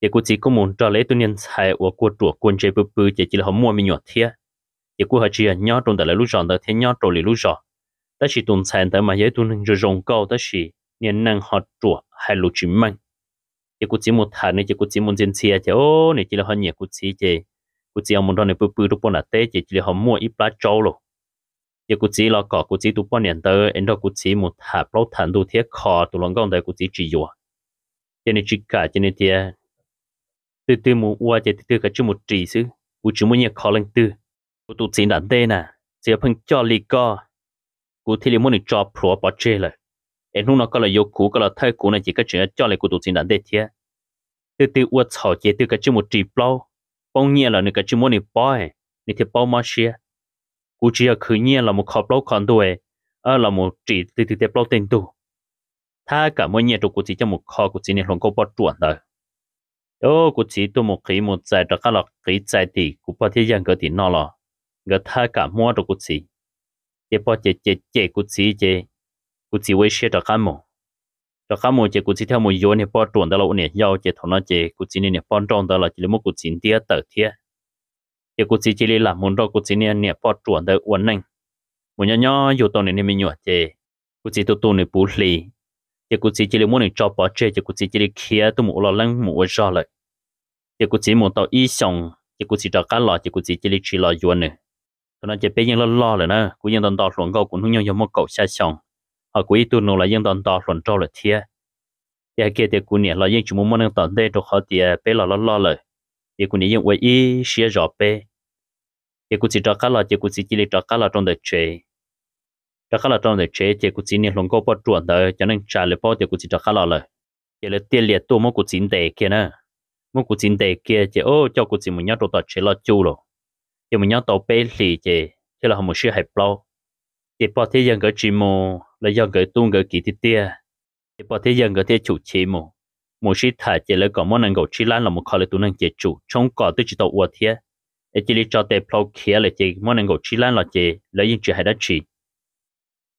giờ cô chỉ có muốn cho lấy tôi nhân sai của cô chủ quân chơi bự bự chỉ chỉ là họ mua mình nhọt thiệt giờ cô họ à, chỉ là nhớ trong đời lúc chọn đời thế nhớ trong lúc chọn đó chỉ tuần sai đời mà giờ tôi nên rồi rong cao đó chỉ nhân năng họ chủ hay lúc chỉ mang giờ cô chỉ một thằng này giờ cô chỉ muốn dân chia chứ, ô, này chỉ là họ nhẹ cô chỉ chứ cô chỉ muốn thằng này bự bự lúc bọn là tết chỉ chỉ là họ mua ít lá trâu rồi giờ cô chỉ là có cô chỉ tụ bọn 年 đời em đó cô chỉ một thằng bao thằng tụ thiệt khó tụ lòng con đời cô chỉ chỉ vô cho nên chỉ cả, cho nên thiệt từ từ một ua chỉ từ từ cái chú một trì xứ. U chú muốn nhớ khó lên từ u tụ chỉ đàn tê nè sẽ phân cho lì co. U thì li muốn được cho pro bỏ chơi lại em lúc nó có là yêu cũ có là thay cũ này chỉ có chuyện cho lại u tụ chỉ đàn tê thiệt từ từ u chảo chế từ cái chú một trì bao bao nhiêu là cái chú muốn được bao ấy ni thì bao mà xia u chỉ là khứ nhẹ là một khó bao còn đuôi ở là một chỉ từ từ bao tên tu tha cả mỗi nhiêu tụ cụ chỉ cho một khó cụ chỉ nên lòng câu bao chuẩn rồi ô cụ chỉ tôi một cái một giải đó cái là cái giải thì cụ bao thế gian cái thì nó là người ta cả mua được cụ chỉ để bao chế chế chế cụ chỉ chế cụ chỉ với xe đó cái mồ đó cái mồ chế cụ chỉ theo một yếu này bao trộn đó là này giao chế thằng nó chế cụ chỉ này bao trộn đó là chỉ là một cụ chỉ tiếc tờ thiệt chế cụ chỉ chỉ là muốn đó cụ chỉ này này bao trộn đó uốn nành một nhỏ nhỏ yếu tao này này mình nhỏ chế cụ chỉ tôi tôi này bù lì chỉ cụ chỉ chỉ là muốn cho bỏ chơi chỉ cụ chỉ chỉ là kia tôi muốn lo lắng muốn cho lại. Chỉ cụ chỉ muốn tao ý xong chỉ cụ chỉ cho cá lò chỉ cụ chỉ chỉ là chỉ lo yuan nữa tôi nói chỉ bây giờ lo lo rồi nè cụ yên tâm đo luận câu cũng không nhau một cậu xa xong họ cũng ý tôi nó là yên tâm đo cho lại thiệt thì kia thì cụ nhẹ là yên chỉ muốn muốn tận đây cho họ thì à, bây giờ lo lo rồi thì cụ nhẹ vậy ý xia rõ bây thì cụ chỉ cho cá lò chỉ cụ chỉ chỉ là cho cá lò trong đời chơi cho khá là trong để chế chế cụ chỉ nên lòng bắt chuẩn đó cho nên trả lời bao thì cụ chỉ cho khá là lời. Chế là tiền liệt tu một cụ chỉ để kia nè. Một cụ chỉ để kia chế ô, cho cụ chỉ một nhát đồ ta chế là chu rồi. Chế một nhát tàu bê lì chế chế là một hai hẹp bao chế bao thế dân cái chỉ mồ là do cái tu cái kỳ tia. Chế bao thế dân cái thế chủ chế mồ một sự thà chế là có món năng cầu chi lan là một khó là tu năng chế chủ trong cỏ tôi chỉ tàu uất thế. Để chỉ cho tệ plau kia là chế món năng cầu chi lan là chế là những chuyện hay đã chỉ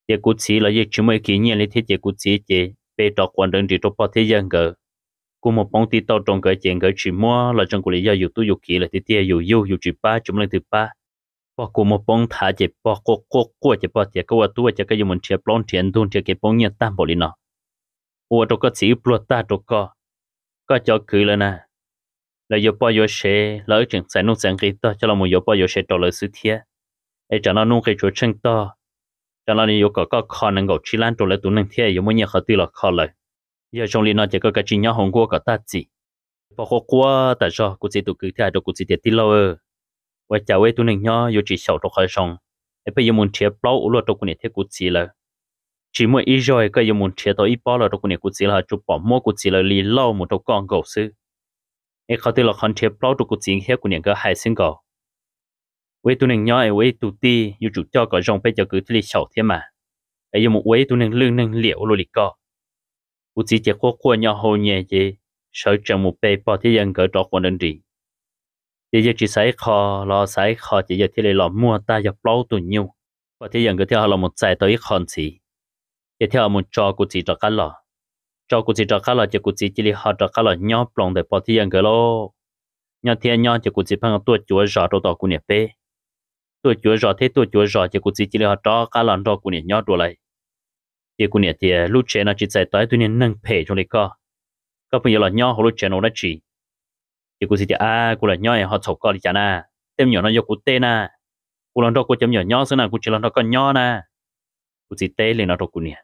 giờ cụ chỉ là giờ chúng mới kỷ niệm lấy thế giờ cụ chỉ giờ về đọc quan đơn chỉ trong bao thế gian gờ cụ một bóng tí tao trong cái chuyện cái chỉ mua là trong cụ lý do yêu tu yêu kỹ là thế tia yêu yêu yêu chỉ ba, chúng lên thứ ba. Bao cụ một bóng thả giờ bao cố cố cô giờ bao giờ cái tu, chỉ cái dùng mình chia plon tiền thun chỉ cái bóng nhận tam bộ lý nó ủa trong cái chỉ plot ta trong có. Có cho cứ à. là nè là yêu bao yêu xe lỡ chừng sai nông sản cái to, cho là một yêu bao yêu xe trò lợi sự thiệt ai cho nó nông cái chỗ chân to cho nên yêu cầu có khó năng cầu chỉ lan trụ lại tụ năng thế yêu muốn nhớ khó tư là khó lời giờ trong lý nó chỉ có cái chỉ nhớ hồng quốc có ta chỉ bỏ khó quá tại sao cũng chỉ tụ cứ thế đâu cũng chỉ thiệt tí lâu ơ và chào với tụ năng nhớ yêu chỉ sầu trong khởi sông để bây giờ muốn chia bao u lo trong cũng thế cũng chỉ là chỉ mỗi ý rồi cái yêu muốn chia tới ý bao là trong cũng cũng chỉ là chụp bỏ mua cũng chỉ là lý lâu một trong con cầu sư ấy khó tư là không bao trong cũng chỉ hết cũng những cái hai sinh cầu với tụi mình nhỏ với tụi ti yêu chủ cho có rong bây giờ cứ thì sầu thế mà. Ấy yêu một với tụi mình lương nâng liệu rồi co. U chỉ chỉ qua qua nhỏ hồ nhẹ gì sợ chẳng một bề bỏ thế dân cỡ trọ quan đơn gì giờ giờ chỉ sai kho lo sai kho chỉ giờ thì lại lo mua ta giờ lâu tu nhiêu. Bỏ thế dân cỡ theo là một sai tới khon gì giờ theo một cho của chỉ cho cá lo, cho của chỉ cho cá lo chỉ của chỉ chỉ li họ cho cá lo nhỏ plong để bỏ thế dân cỡ lo nhỏ thiên nhỏ chỉ của chỉ phăng tuổi chúa rõ đồ tọ của nè bê tôi chúa rõ thế, tôi chúa rõ chỉ cụ chỉ chỉ là cho cả lần đó cụ nhớ nhớ đồ lại. Thì cụ nhớ thì lúc trẻ nó chỉ dạy tới tôi nên nâng phê cho lấy co. Có bây giờ là nhớ họ lúc trẻ nó đã chỉ? Thì cụ chỉ à cụ là nhớ họ chọc co đi chả na. Tem nhỏ nó vô cụ tê na. Cụ lần đó cụ chấm nhỏ nhớ xưa nào cụ chỉ lần đó còn nhớ na. Cụ chỉ tê lên nó đó cụ nhớ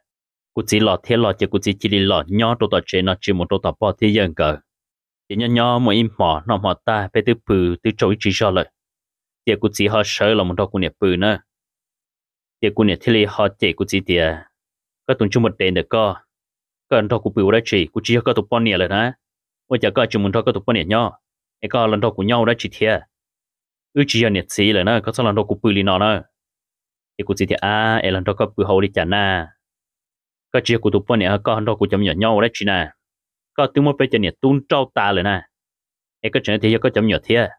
cụ chỉ lọt thế lọt chỉ cụ chỉ chỉ đi lọt nhớ đồ tao trẻ, nó chỉ một đồ tao bỏ thế dân cờ chỉ nhớ nhớ một im mỏ, nó mỏ ta, phải từ bự từ chối chỉ cho lại tiệt cụ chỉ họ sợ là một đôi cụ nhẹ bự nữa. Tiệt cụ nhẹ thì họ chỉ cụ chỉ tiệt có tuần chung một đèn được co. Có anh thọ cụ bự ra chỉ cụ chỉ có tụ bao nhiêu rồi đó ôi chả có chung một có tụ bao nhiêu nhau cái có lần của nhau đó chỉ thiệt ư chỉ là nhiệt gì là nó có sao lần của bự lì nó nữa. Cái của chỉ thiệt à em lần đầu có bự hậu đi chả na. Có chỉ của tụi bọn này có anh đầu của chấm nhỏ nhau đấy chỉ nè. Có tiếng một bây giờ nhiệt tuôn trâu ta rồi nè em có chuyện thì có chấm nhỏ thiệt à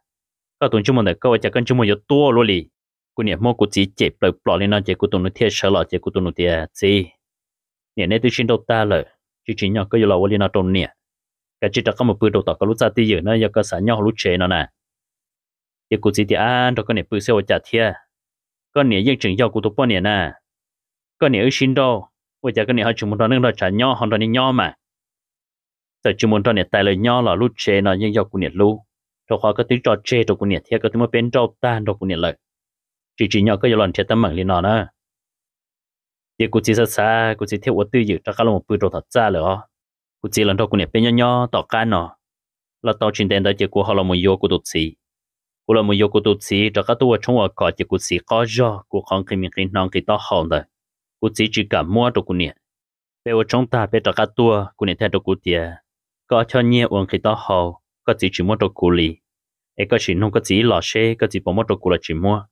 có tuần chúng mình có chắc con chúng mình tua luôn đi cô nhiệt mua của chỉ chẹp lại bỏ lên nó chỉ của tụi nó thiệt sợ lọ, chỉ của tụi nó thiệt gì nè này tôi xin đâu ta rồi chỉ chỉ nhỏ có là lên nó trộn nè, cái chỉ có một bữa đầu tao có lúc ra tí giờ nó giờ có sản nhau lúc chế nó nè giờ cụ chỉ thì ăn cho con này bữa sau chả thiệt con này yên chừng giao cụ tụ bao nhiêu nè con này ở xin đâu bây giờ con này họ chúng muốn nó trả nhau họ đó nhau mà giờ chúng muốn này tài lời nhau là lúc chế nó yên giao cụ này lu cho họ có tiếng trò chế cho cụ này thiệt có tiếng mà bên trâu tan cho cụ này lời. Chỉ chỉ nhỏ có lần thiệt tâm mạng lên nó nè giờ cụ chỉ sa sa cụ chỉ theo ở tư dự cho các một bữa đầu thật ra rồi cụ chỉ lần đầu cụ này bên nhỏ nhỏ, tỏ cá nó là tao chuyện đen đó chỉ cụ họ là một yêu cụ tụt xì cụ là một yêu cụ tụt xì cho các tôi trong ở chỉ cụ sĩ có do, cụ không khi mình khi non khi tao hòn đó cụ chỉ chỉ cả mua đồ cụ này bây giờ ta bây giờ các tôi cụ này theo đồ cụ tiền có cho nhẹ uống khi tao hòn có chỉ chỉ mua đồ cụ lì. Ấy có chỉ nông có chỉ lò xe có chỉ bỏ mua đồ cụ là chỉ mua.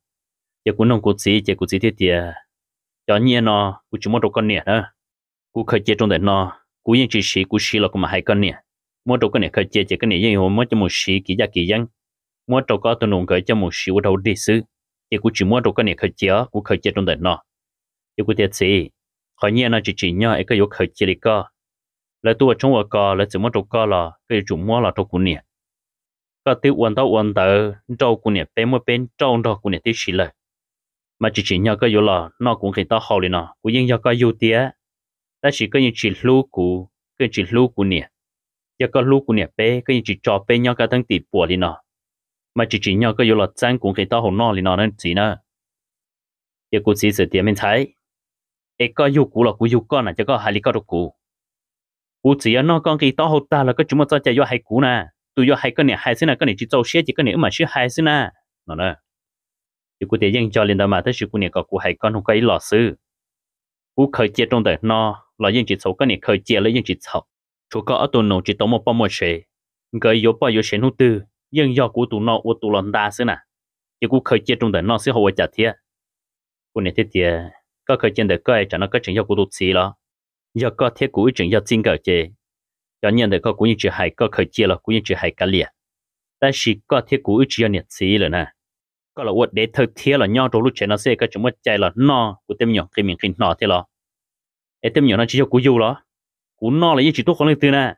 Giờ cũng nông có chỉ, giờ cũng chỉ thiết tiền à, cho nhiên nó cũng chỉ mua đồ con nè đó. Khởi chế trong đấy nó cú yên chỉ xí cú xí là cũng mà hai con nè mua đồ con nè khởi chế chỉ con nè yên hồ mua cho một xí kỹ gia kỹ dân mua đồ có tôi nông khởi cho một sĩ đầu đi sư giờ cú chỉ mua đồ con nè khởi chế cú khởi chế trong đấy nó. Giờ cú tiệt sĩ khỏi nhiên nó chỉ chỉ nhau ấy có yếu khởi chế đi co là tôi trong ở cò là chỉ muốn trục cò là cái chủ mua là trục cú nè có tiêu quan tao quan tao trâu cú nè bên mua bên trâu đó cú nè tiêu sĩ lại mà chỉ chỉ nhau cái yếu là nó cũng khi tao học đi nó cũng nhưng nhau cái yếu tiệt ta chỉ có những chỉ lưu cũ cái chỉ lưu cũ nè giờ có lưu cũ nè bé cái chỉ cho bé nhau cái thằng tỷ bùa đi nó mà chỉ chỉ nhau cái yếu là chân cũng khi tao hồn nó đi nó nên chỉ nữa giờ cũng chỉ sự tiền mình thấy ê có yêu cũ là cũ yếu con à chứ có hai lý có được cũ cũ chỉ nó con khi tao hồn ta là có chúng mà cho chạy vô hai cú nè tụi vô hai cái này hai xí nè cái này chỉ trâu xé chỉ cái này mà xí hai xí nè nó nè giờ cũ tiền dân cho lên đó mà tới sự cũ này có cũ hai con không có ý lọ sư cũ khởi chia trong đời nó là những chỉ số cái này khởi chia lấy những chỉ số chú có ở tuần nông chỉ tống một bao một sệ người yếu bao yếu sệ nút tư nhưng do cú tụ nó u tụ lần đa xí nè chỉ cú khởi chia trong đời nó sẽ hậu trả thiệt cú này thiết tiệt có khởi chia đời cái chẳng nó có chuyện do cú tụ xí lo do có thiết cú chuyện do chính cái chế cho nhận được có cú như chỉ hay có khởi chia là cú như chỉ hay chỉ có thiết cú chỉ do nhận xí rồi nè có là vật để thực thiết là nhau trong lúc chuyện nó sẽ có chúng mất chạy là no của tem nhỏ khi mình khi nó thế là em tem nhỏ nó chỉ cho cú du đó cú no là những chỉ tốt không lên từ nè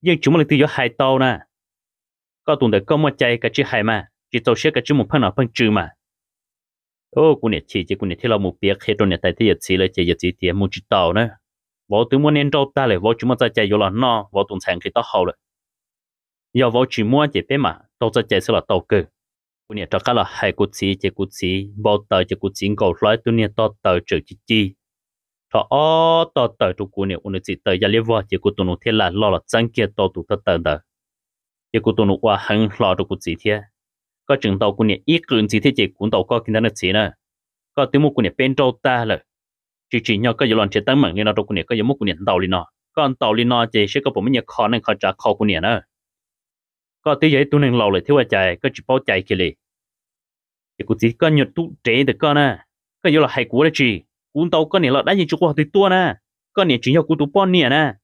nhưng chúng mình từ do hai tàu nè có tuần được có mất chạy cả chữ hai mà chỉ tàu sẽ cả chữ một phần nào phần trừ mà ô cú này chỉ chỉ cú này thì là một việc khi tuần này tại thì chỉ là chỉ chỉ tiền một chỉ tàu nữa vô tư mua nên trâu ta lại vô chúng ta chạy vô là nó vô tuần sáng khi tao hậu rồi. Giờ vô chỉ mua chỉ bé mà tàu ta chạy sẽ là tàu cơ cú này cho cái là hai cú chỉ chỉ cú chỉ vô tàu chỉ cú chỉ cầu lại tuần này tàu tàu trừ chí chi. Thọ ó tờ tờ tụ cụ này ôn chỉ tờ gia chỉ cụ tụ nụ là lo là chân kia tờ tụ tờ tờ tờ chỉ cụ tụ nụ qua hẳn lo tụ cụ chỉ thế. Có chừng tàu cụ này ít gần chỉ thế chỉ cụ tàu có kinh tế nó chỉ nè có tiếng mua cụ này bên trâu ta là chỉ chỉ nhau có giờ lần chế tăng mạnh lên nó đâu cụ này có giờ một cụ này tàu lên nó còn tàu lên nó chế sẽ có bộ mấy nhà khó nên khó trả khó cụ này nữa có tí vậy tu nên lâu lại thiếu chạy, có chỉ bao chạy kia liền thì cũng chỉ có nhiều tu chế được con nè có giờ là hai của đấy chỉ cũng tàu con này là đã nhìn chụp từ tua nè. Con này chỉ nhau cũng tu bọn nè nè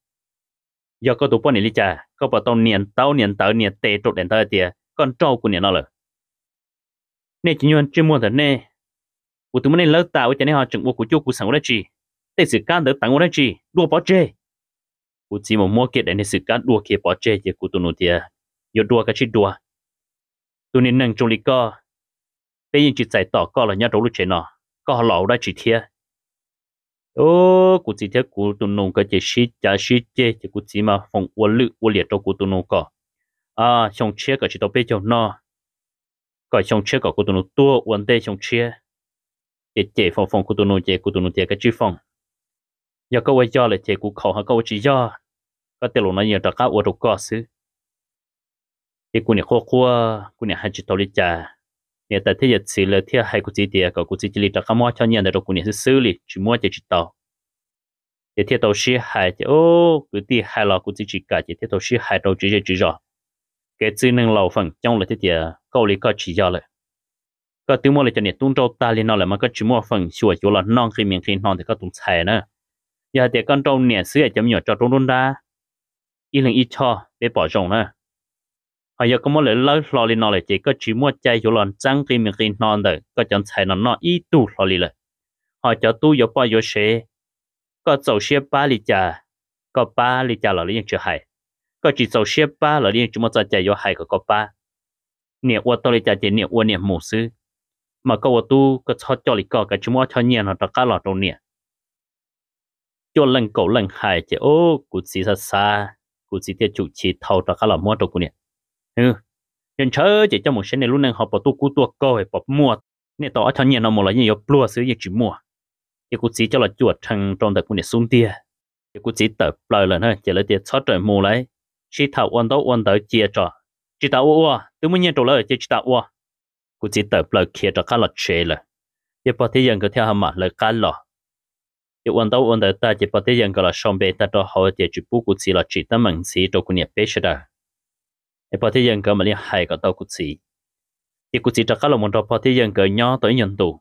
giờ có tu bọn nè đi chả có bảo tàu nè tàu nè tàu nè tệ trộn đèn tàu tiệt con trâu của nè nó rồi nè chỉ nhau chuyên môn thật nè của tụi mình lỡ tạo cho nên họ chừng của chú của sáng đó chi để sự can đỡ tặng đó chi đua bỏ chê. Của chỉ một mua kiện để sự can đua kia bỏ chê thì của tụi nó tiệt giờ đua cái chi đua tụi nên nâng trong lý co. Bây giờ chỉ giải tỏ co là nhau đấu lúc chế nó co lẩu đã chỉ thiệt ô cụ chỉ theo cụ tụ nông cái chế sĩ giá sĩ chế chỉ cụ chỉ mà phòng quân lự quân liệt cho cụ tụ nông có à xong chia cái chỉ tao biết cho nó cái xong chia cái cụ tụ nông tua vấn tê xong chia 也解放放古多弄解古多弄解个解放，要各位家了解古考下各位只家，个得龙那也大家我都告诉，也古年火锅，古年还知道哩家，也但天也吃了天还古几点个古几里大家莫瞧年的都古年是手里，只莫就知道。也天都是海的哦，古地海了古几只个，也天都是海到直接直着，给只能老粉将了这点，够力个吃家了。Để chế phòng phòng cụ tụ nông chế cụ tụ nông chế cái chữ phòng giờ có ai cho là chế cụ khẩu hay có chỉ cho cái tiền lồng này nhiều đặc cao ở đâu có xứ thì cụ này khó khó cụ này hay chỉ tao đi trả nhà tại thế giờ là thế hai cụ chỉ tiền có cụ chỉ chỉ là cái mua cho nhà đó cụ này xử lý chỉ mua chỉ tàu để thế tàu xí hai thì ô cụ ti hai là cụ chỉ chỉ cả thì thế tàu xí hai tàu chỉ chỉ rõ cái chữ nâng lầu phần trong là thế thì câu lý có chỉ do lại có tiếng mua lại cho nên tung trâu ta liên nó là mà có chỉ mua phần sửa chỗ là non khi miệng khi non thì có tung xài nữa. Giờ thì con trâu nè xưa chấm nhỏ cho trâu đôn đa ít lần ít cho, để bỏ rộng nữa. Họ giờ có mua lại lấy lo liên nó lại chỉ có chỉ mua chạy chỗ là trắng khi miệng khi non đấy có chẳng xài nó nó ít tu lo liên lại họ cho tu có bao nhiêu xe có dầu xe ba lít trà có ba lít trà là liên chưa hay có chỉ dầu xe ba là liên chúng ta chạy vô hay có có ba. Nè ô tô lít trà chỉ nè ô nè, mù sư mà có vật tu, có cho cho lít có cái chúng mua cho nhiên nó cá lọt đâu nè cho lần cổ lần hai chỉ ô cụ chỉ xa xa cụ chỉ tiệt chủ chỉ thâu cho cá lọt mua đâu cụ nè ừ nhân chớ chỉ cho một số này luôn này họ bỏ tu cú tua coi bỏ mua nè tao cho nhiên nó một là nhiều plua sử dụng chỉ mua cái cụ chỉ cho là chuột thằng trong đời cụ nè xuống tia. Cái cụ chỉ tập lời lần nữa chỉ là tiệt cho trời mua lấy. Chỉ thầu ôn đó ôn tới chia cho chỉ tạo ô tôi muốn nhận đồ lời, chỉ tạo ua chỉ tập lời kia cho khá là chế là chỉ bảo thế dân cứ theo hàm mặt lời cá là chỉ ôn đó ôn tới ta chỉ bảo thí dân cứ là xong bê ta đó họ chỉ chỉ bù cụ chỉ là chỉ tâm mình chỉ cho cụ nè bê sẽ đó chỉ bảo thế dân cứ mà liên cái tao cụ chỉ. Chỉ cụ chỉ cho khá là một trò bảo thí dân cứ nhỏ tới nhận tù.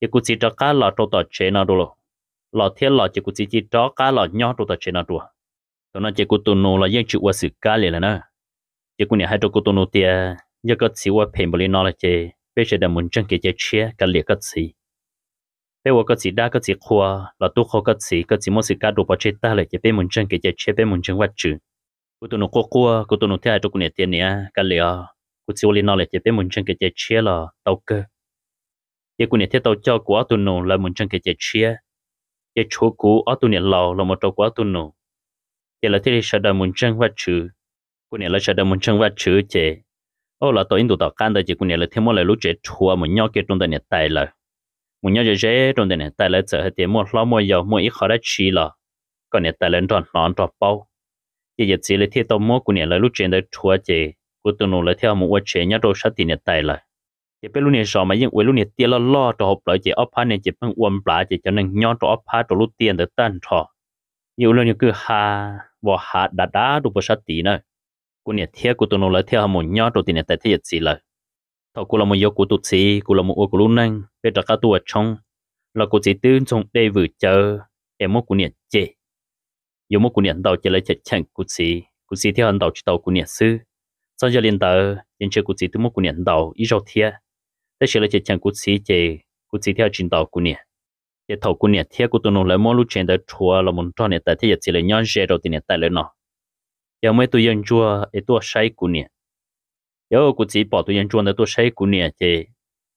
Chỉ cụ chỉ cho cá lọ trâu tọt chế nào đồ lọ thiên lọ chỉ cụ chỉ chỉ cho cá lọ nhỏ trâu tọt chế nào đồ tụi nói chỉ cụ tụi nó là những qua sự cá liền là nè chỉ cụ này hai trâu cụ tụi nó tia nhớ cái chỉ qua phèn bali nó là chế bây giờ đã muốn chân cái chế chia cái liệt cái chỉ bây giờ cái chỉ đa cái chỉ khoa là tu khó cái chỉ cái chỉ muốn sự cá đồ bỏ chế ta lại chế bây muốn chân cái chế chia bây muốn chân vật chữ cô tu nó qua qua cô tu nó theo hai trâu cụ tiền nè cái liệt cô chỉ bali nó là chế bây muốn chân cái chế chia là tàu cơ cái cụ này theo tàu cho của tu nó là muốn chân cái chế chia cái chỗ cũ ở tu này lò là một trong của tu nó cái là thế sẽ đã muốn chân vật chữ cô này là sẽ đã muốn chân vật chữ chế ô là tôi in tụ tàu can đời chỉ cũng là thêm một lời lúc chế chua một nhau cái trong đời này tài là một nhau dễ trong đời này tài là sợ hết tiền một lo một giờ một ít khó đã chi là còn này tài lên tròn nón, tròn bao chỉ giờ chỉ là thiết tao mua cũng là lúc chế đời chua chế cụ tôi nó là theo một vật chế nhau đồ sát tiền này tài là chỉ biết lúc này sao mà những quê lúc này tiền lo lo cho học lại chỉ ấp phá này chỉ bằng uốn bả chỉ cho nên nhau cho ấp phá cho lúc tiền được tan cho nhiều lần như cứ ha và ha đã đã đủ bớt sát tí cô theo cô tôi nói theo một nhon cho tiền này tại thế gì là thầu cô là một yếu cô tụt xí cô là một ô cô lúc năng biết các tuổi trong. Là cô chỉ tư trong đây vừa chờ, em một cô này chết dù một cô này đầu chỉ là chết chẳng cô xí cô xí theo anh đầu chỉ đầu cô này sư sau giờ liền tờ nên chơi cô chỉ tư một cô này đầu ít rồi thiệt đây sẽ là chết chẳng cú xí chỉ cú xí theo trình độ cú nè. Để thầu cú nè theo cú tụi nó lại mua lúc trên đó chùa là một cho nè, tại thế chỉ là nhon dễ thì nè, tại lên nó giờ mấy tụi dân chùa để tôi say cú nè giờ cú chỉ bỏ tụi dân chùa để tôi say cú nè chỉ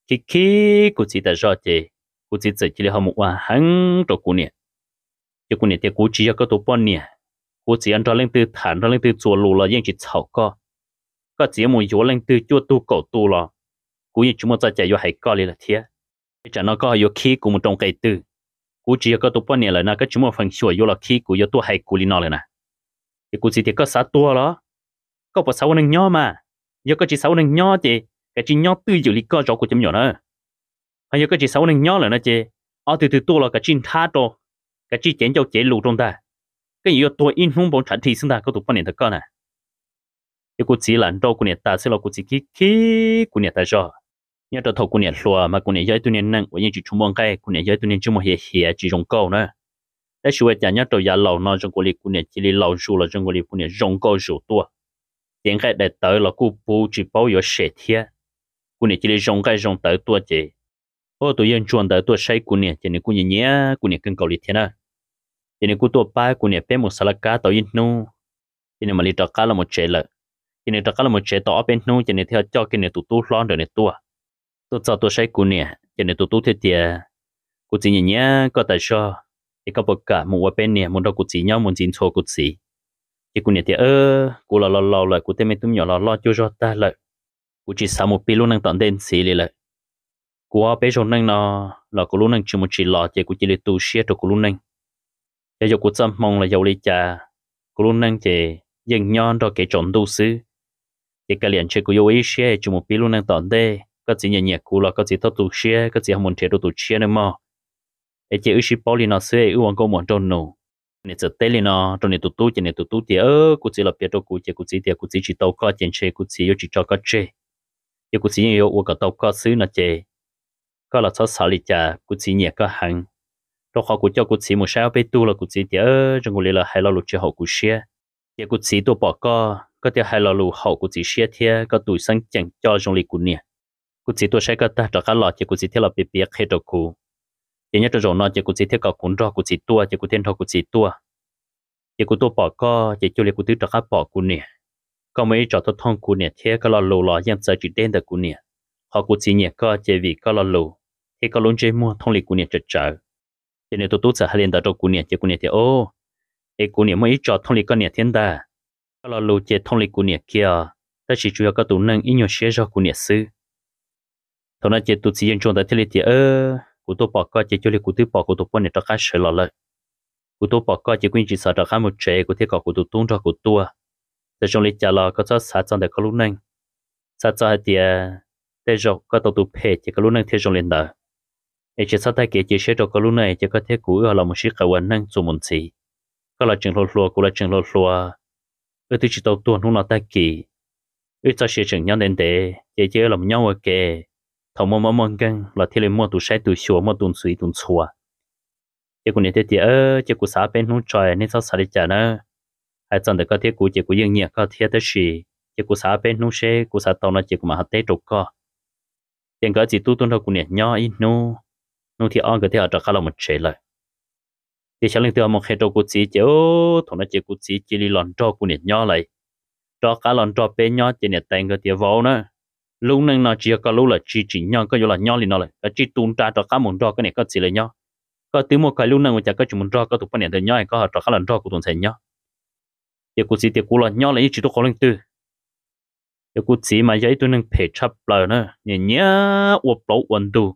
khi khi cú chỉ tại rõ chỉ cú chỉ chỉ là một hoàn hẳn cho cú nè cho cú nè thì cú chỉ có tụi bọn nè cú chỉ ăn cho lên từ thản cho lên từ chùa lù là dân chỉ chảo co có chỉ một chỗ lên từ chùa tu cổ tu là cú như chúng ta chạy vô hay có liền là thiệt cho nó có vô khi của một trong cái tư cú chỉ có tụ bao nè là nó cái chúng ta phần sửa vô là khi của vô tu hay cú liền nó lên nè thì cụ chỉ thì có sáu tua đó. Có bao sáu nâng nhỏ mà. Giờ có chỉ sáu nâng nhỏ thì cái chỉ nhỏ tư dự lý có cho của chấm nhỏ nữa hay giờ có chỉ sáu nâng nhỏ là nó chứ ở ờ, từ từ tua là cái chỉ tha đồ. Cái chỉ chén cho chế lù trong ta. Cái gì tua in không bọn trả thì sinh ta có tụ phân nhiêu thật con nè. Cái cụ chỉ là đâu của nhà ta sẽ là cụ chỉ khí khí của nhà ta cho. Nhớ cho thầu của nhà lúa mà của nhà giới tu niên năng của nhà chỉ chung mong cái của nhà giới tu niên chung một hiệp hiệp chỉ dùng câu nữa để sửa cho nhớ cho nhà lầu nó trong của lịch của nhà chỉ liệt lầu là trong của lịch của nhà rộng câu số tua tiền cái để tới là cú bù chỉ bao nhiêu sẽ thiệt của nhà chỉ là rộng cái rộng tới tua chỉ ô tôi yên chuẩn tới tua say của nhà chỉ nên của nhà nhớ của nhà cần cầu lịch thế nào chỉ nên của tua ba của nhà bé một salad cá tàu yên nu chỉ nên mà liệt cá là một chế lợi chỉ nên cá là một chế tàu bên nu chỉ nên theo cho cái này tụt tu lon rồi này tua tôi cho tôi sai cú nè cho nên tôi tu thế tiệt cú chỉ nhẹ có tại sao thì có bậc cả một bên nè muốn đâu cú chỉ nhau muốn chính 错 cú chỉ thì cú nè tiệt ơ cô lo lo lo lại cô tên mình tụi nhỏ lo lo cho cho ta lại cú chỉ sao một pi luôn năng tận đến xí lại cô ở bên trong năng nó là cô luôn năng chỉ một chỉ lo thì cú chỉ để tu sửa cho cô luôn năng bây giờ cú chăm mong là giàu lấy cha cô luôn năng thì dừng nhon cho cái chọn tu sư thì cái liền chơi cô yêu ý sửa chỉ một pi luôn năng tận đây có chỉ nhẹ nhẹ cô là có chỉ thâu sửa xe có chỉ không muốn chế đồ tụ xe nữa mà ấy chỉ ước bảo li nó sẽ ước want có muốn trôn nổ nên giờ tê lên nó trong nè tụt tụt nè tụt tụt thì ơ cụ chỉ là biết đâu cụ chỉ cụ chỉ thì cụ chỉ chỉ tàu có trên xe cụ chỉ yêu chỉ cho có chơi yêu cụ chỉ yêu của cái tàu cá xứ nó chơi có là cho xả lý cha cụ chỉ nhẹ cá hàng đó họ cụ cho cụ chỉ một sao bé tu là cụ chỉ thì ơ trong cụ lấy là hai lo lụt chơi hậu cụ xia yêu cụ chỉ tôi bỏ có có thể hai lo lụt hậu cụ chỉ xia thì có tuổi sang chẳng cho trong lý cụ cụ chỉ tôi sẽ có ta cho cái lọ thì cụ chỉ thì là bị biết hết được cụ chỉ nhớ rồi nó chỉ cụ chỉ theo cả cuốn rõ cụ chỉ tua, chỉ cụ thiên thọ cụ chỉ tua. Chỉ cụ tua bỏ co, chỉ cho lấy cụ tứ cho các bỏ cụ nè. Có mấy trò tôi thông nè, thế cái lo lù lo yang chỉ đen được cụ nè. Họ cụ chỉ nhẹ co, chỉ vì cái lo lù. Thế cái luôn chơi mua thông lịch cụ nè chật chở cho nên tôi tôi sẽ liên đó cụ nè, chỉ cụ nè thì ô. Cái cụ nè mấy trò thông lịch nè thiên đà cái lo lù chỉ thông lịch cụ nè kia. Ta chỉ chủ yếu tụ năng ít nhiều sẽ cho cụ nè sư thôi nó chỉ tụt chỉ yên trong đó thế thì ơ cụ tôi bỏ coi chỉ cho li cụ tôi bỏ cụ này cho sợi lọ lại cụ tôi bỏ coi chỉ quyên chỉ sợ một trẻ cụ thế có cụ tung cho cụ tua. để trong lịch trả lọ có cho sát trong để có lúc nâng sát cho thì để rồi có tàu tụ phê chỉ có lúc nâng thế trong liền đó để chỉ sát tay kia chỉ sẽ cho có lúc này chỉ có thế cụ ở là một chiếc khẩu nâng dùng một gì có là trường lô lô cụ là trường lô lô ở từ chỉ tàu tuần không là tay kỳ cho sẽ trường nhau đến để chỉ chỉ là một nhau ở kề thầu mò mò mò gan là thiên lên mò tụ sai tụ xua mò tụ suy tụ xua chỉ cũng nhận thấy thì ơ chỉ cũng xã bên nông trời nên sao xã đi chả nữa hay chẳng được có thiết cũng chỉ cũng yên nhẹ có thiết tới gì chỉ cũng xã bên nông xe cũng xã tàu nó chỉ cũng mà hạt tế trục co. Tiền cái chỉ tu tuân thôi cũng nhận nhỏ ít nô. Nô thì on cái thế ở trong khá là một chế lại thì chẳng lên từ một hệ trục cũng chỉ chỉ ô thằng nó chỉ cũng chỉ chỉ đi lòn cho cũng nhận nhỏ lại. Cho cả lòn cho bên nhỏ chỉ nhận tiền cái tiền vào nữa lúc nâng nó chỉ có lúc là chỉ chỉ nhau có là nhau liền nó lại cái chỉ tuôn ra cho cá một trò cái này có chỉ là nhau có từ một cái lúc nâng mình có chỉ muốn trò có tụ phần này từ nhau có họ cho cá lần trò của tuần thành nhau giờ cụ chỉ tiệc cụ là nhau là chỉ tụ có lên tư. Giờ cụ chỉ mà giấy tôi nâng phải chấp lời nữa, nhẹ nhẹ uất bầu uẩn tu.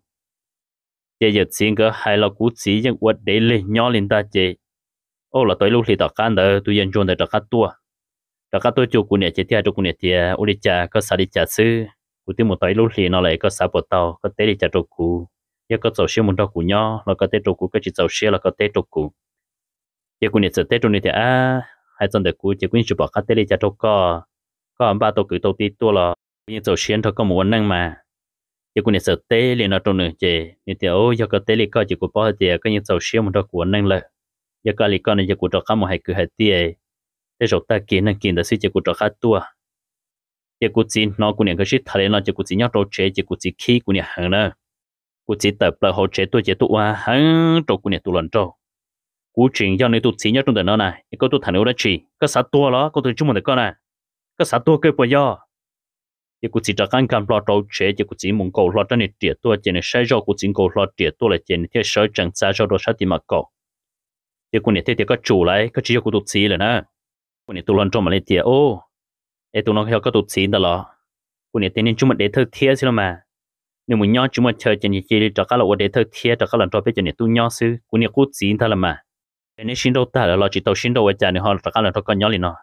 Giờ giờ chỉ cái hai là cụ chỉ những uất để lên nhau lên ta chỉ ô, là tới lúc thì tao can đỡ tôi dân chôn để tao cá tua. Tao cá tua chụp cụ này chỉ theo chụp cụ này thì ô đi cha có sao đi chả xứ cụ tiêu một tay lúc thì nó lại có sáu bộ tàu có tế đi chặt trâu cụ giờ có tàu xe một trâu cụ nhỏ nó có tế trâu cụ có chỉ tàu xe là có tế trâu cụ giờ cụ này sẽ tế trâu này thì à hai chân được cụ chỉ quyến chụp bỏ khát tế đi chặt trâu co có ông ba tàu cử tàu tí tua là như tàu xe thôi có một năng mà giờ cụ này sẽ tế liền nó trâu nữa chứ như thì ô giờ có tế đi co chỉ cụ bỏ thì có như tàu xe một trâu cụ năng lợi giờ có lý con này giờ cụ trâu khác một hai cử hai tia để rồi ta kiến năng kiến được sự chỉ cụ trâu khác tua chỉ cụ chỉ nó cụ niệm cái gì thay nó chỉ cụ chỉ nhớ đồ chế chỉ cụ chỉ khi cụ niệm hàng nữa cụ chỉ tập là hỗ chế tôi chế tụ à hàng đồ cụ niệm tụ lần trâu. Cụ chỉ cho nên tụ chỉ nhớ trong đời nó này có tụ thành nó đã chỉ có sát tua đó có tụ chung một cái con này có sát tua cái bây giờ chỉ cụ chỉ cho căn căn lo đồ chế chỉ cụ chỉ muốn cầu lo cho nên tiệt tua chỉ nên sai cho cụ chỉ cầu lo tiệt tua là chỉ nên theo sở chẳng ra cho đồ sát thì mà cầu. Chỉ cụ niệm theo có chủ lại có chỉ cho cụ tụ chỉ là nè cụ niệm tụ lần trâu mà lên tiệt ô để tụi nó hiểu có tụt xịn đó lo cũng để tên chúng mình để thơ thiê xí mà. Nếu mình nhớ chúng mình chơi chân chỉ cho các loại để thơ thiê cho các lần cho biết chân tu nhớ xứ. Cũng này cút xịn thôi là mà. Nên xin đâu ta là lo chỉ tàu xin đâu ở nhà này họ cho các lần cho con nhớ liền nó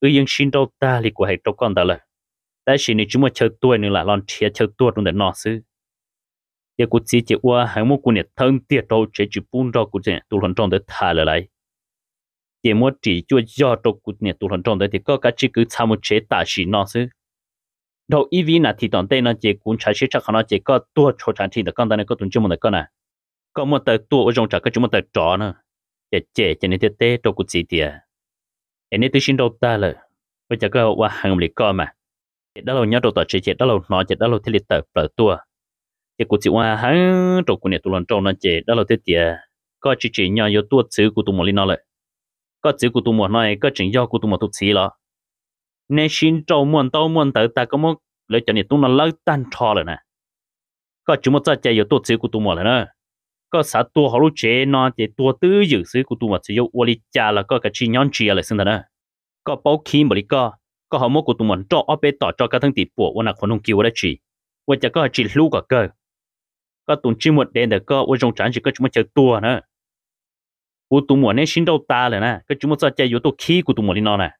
ư yên xin đâu ta thì của hệ cho con ta là. Tại xin này chúng mình chơi tuổi nữa là lon thiê chơi tuổi trong để nó xứ. Để cút xí chỉ qua hàng một cũng này thân tiệt đâu chơi chỉ bún cho cũng để tụi lần trong để thả lại chỉ mua chỉ cho do đồ cút nè tụ hồn trong đấy thì có cái chỉ cứ tham một chế tạ sĩ nó chứ đầu ý vi là thì toàn tên nó chỉ cũng trái sẽ chắc nó chỉ có tua cho chẳng thì được con ta này có tuần chung một cái con này có một tờ tua ở trong chả có chúng một tờ trò nữa để chế cho nên thế tế đồ cút gì thì à em nên tôi xin đâu ta là bây giờ có qua hàng lịch con mà để đó là nhớ đồ tờ chế chế đó là nó chế đó là thế lịch tờ tờ tua chỉ cút chỉ qua hàng đồ cút nè tụ hồn trong nó chế đó là thế thì có chỉ chỉ nhau yếu tua chữ của tụ một linh nó lại có chữ của tụi mình nói, có chuyện do của tụi mình tụt xí lo nên xin trâu muôn tao muôn tới ta có một lấy cho nên tụi nó lấy tan trò rồi nè. Có chúng trái chạy yếu tụt chữ của tụi mình rồi nè. Có sao tua họ lúc chế nó chế tua tư dự xứ của tụi mình, chỉ yếu ô li cha là có cái chi nhon chi là xin thật nè. Có bao khí mà đi có có họ mua của tụi mình cho ở bên tỏ cho các thằng tỷ bộ và là con ông kêu đó chỉ và chỉ có chỉ lưu cả cơ. Có tụi chỉ một đèn được có ở trong trán chỉ có chúng ta chơi tua nữa cú tụ mùa nên xin đâu ta là nè. Cái chúng ta chạy yếu tố khí của tụ mùa đi nó nè.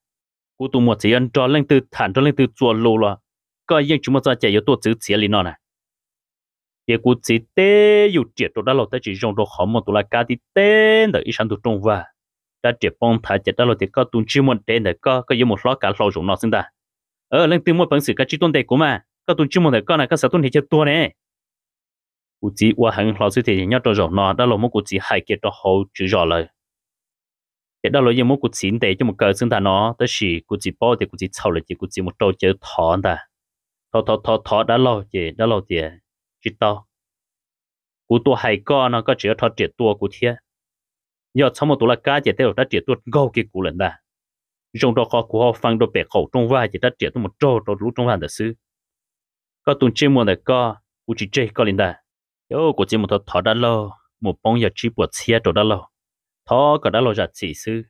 Cú tụ mùa chỉ ăn cho lên từ thản cho lên từ chùa lô lo. Cái yên chúng ta chạy yếu tố chữ chỉ đi nó nè. Cái cú chỉ tế yếu triệt đồ đã ta chỉ dùng đồ khó một tụ là cá đi tên đó ít sản tụ trung và đã chỉ bông thả chết đó là thì có tụ chỉ muốn tên để có cái yêu một lọ cả lò dùng nó xin ta. Ở lên từ một bằng sự cái chỉ tôn đề của mà. Có tụ chỉ muốn để có này có sản tuần thì chết tua này cụ chỉ qua hàng lo suy thì nhớ cho rồi nó. Đã lo một cụ chỉ hai cái đó hậu chữ rõ lời. Cái đó là những một cụ chỉ để cho một cái sinh ta nó. Đó là cụ chỉ bao thì cụ chỉ sau là chỉ cụ chỉ một trâu chữ thọ ta. Thọ thọ thọ thọ đã lo gì đã lo gì chỉ to. Cụ tua hai con nó, có chỉ thọ chỉ tua cụ thiệt giờ sau một tuổi là cá chỉ theo đã chỉ tua gâu cái cụ lần ta. Trong đó có cụ họ phăng đồ bể khẩu trong vai chỉ đã chỉ tua một trâu đồ lú trong vai là sư có tuần trên mùa này có cụ chỉ chơi có lần ta yo của chỉ một thọ thọ đã lo một bông giờ chỉ buộc xe đồ đã lo thọ có đã lo ra chỉ sư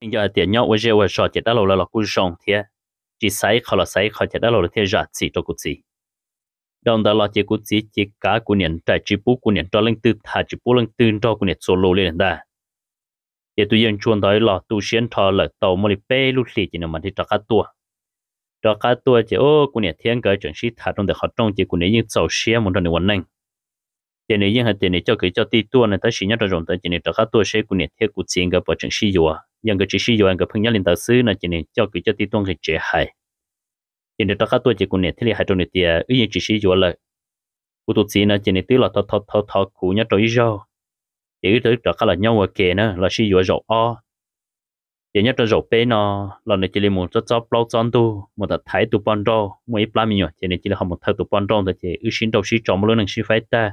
giờ tiền nhau với dưới với sọ chỉ đã lo là cú sòng thế chỉ sai khó là sai khó chỉ đã lo là thiệt ra chỉ cho cú chỉ đồng đó là chỉ cú chỉ chỉ cả cú niệm tại chỉ bố cú niệm cho lên tư thà chỉ bố lên tư cho cú niệm solo lên da để tôi yên chuồn tới là tu xuyên thọ là tàu mà bê lúc lì chỉ nó mà đi cho cá tua cho cá tua chỉ ô cô nhà thiên cái chuẩn sĩ thả trong để họ trong chỉ cô nhà những tàu xe một trong những vấn năng chỉ này những hạt tiền này cho cái cho ti tua này tới xí nhất rồi tới chỉ này cho khá tua xe của này theo cô tiền cái bảo chuẩn sĩ yếu nhưng cái chỉ sĩ anh cái phong nhã linh đạo sư này chỉ này cho cái cho ti tua cái chế hại chỉ này cho khá tua chỉ cô nhà thiên hai trong này tiền ý chỉ sĩ yếu là cô tu tiền này chỉ này tức là thọ thọ thọ thọ cũ nhất rồi do chỉ tới cho khá là nhau ở kề nữa là sử dụng rồi o chỉ nhất rồi bé nó là này chỉ là một chút chút bao chân tu một tập thái tu ban đầu mỗi ba mươi nhọn chỉ này chỉ là học một thái tu ban đầu thì chỉ ưu sinh đầu sĩ chọn một lần sĩ phải ta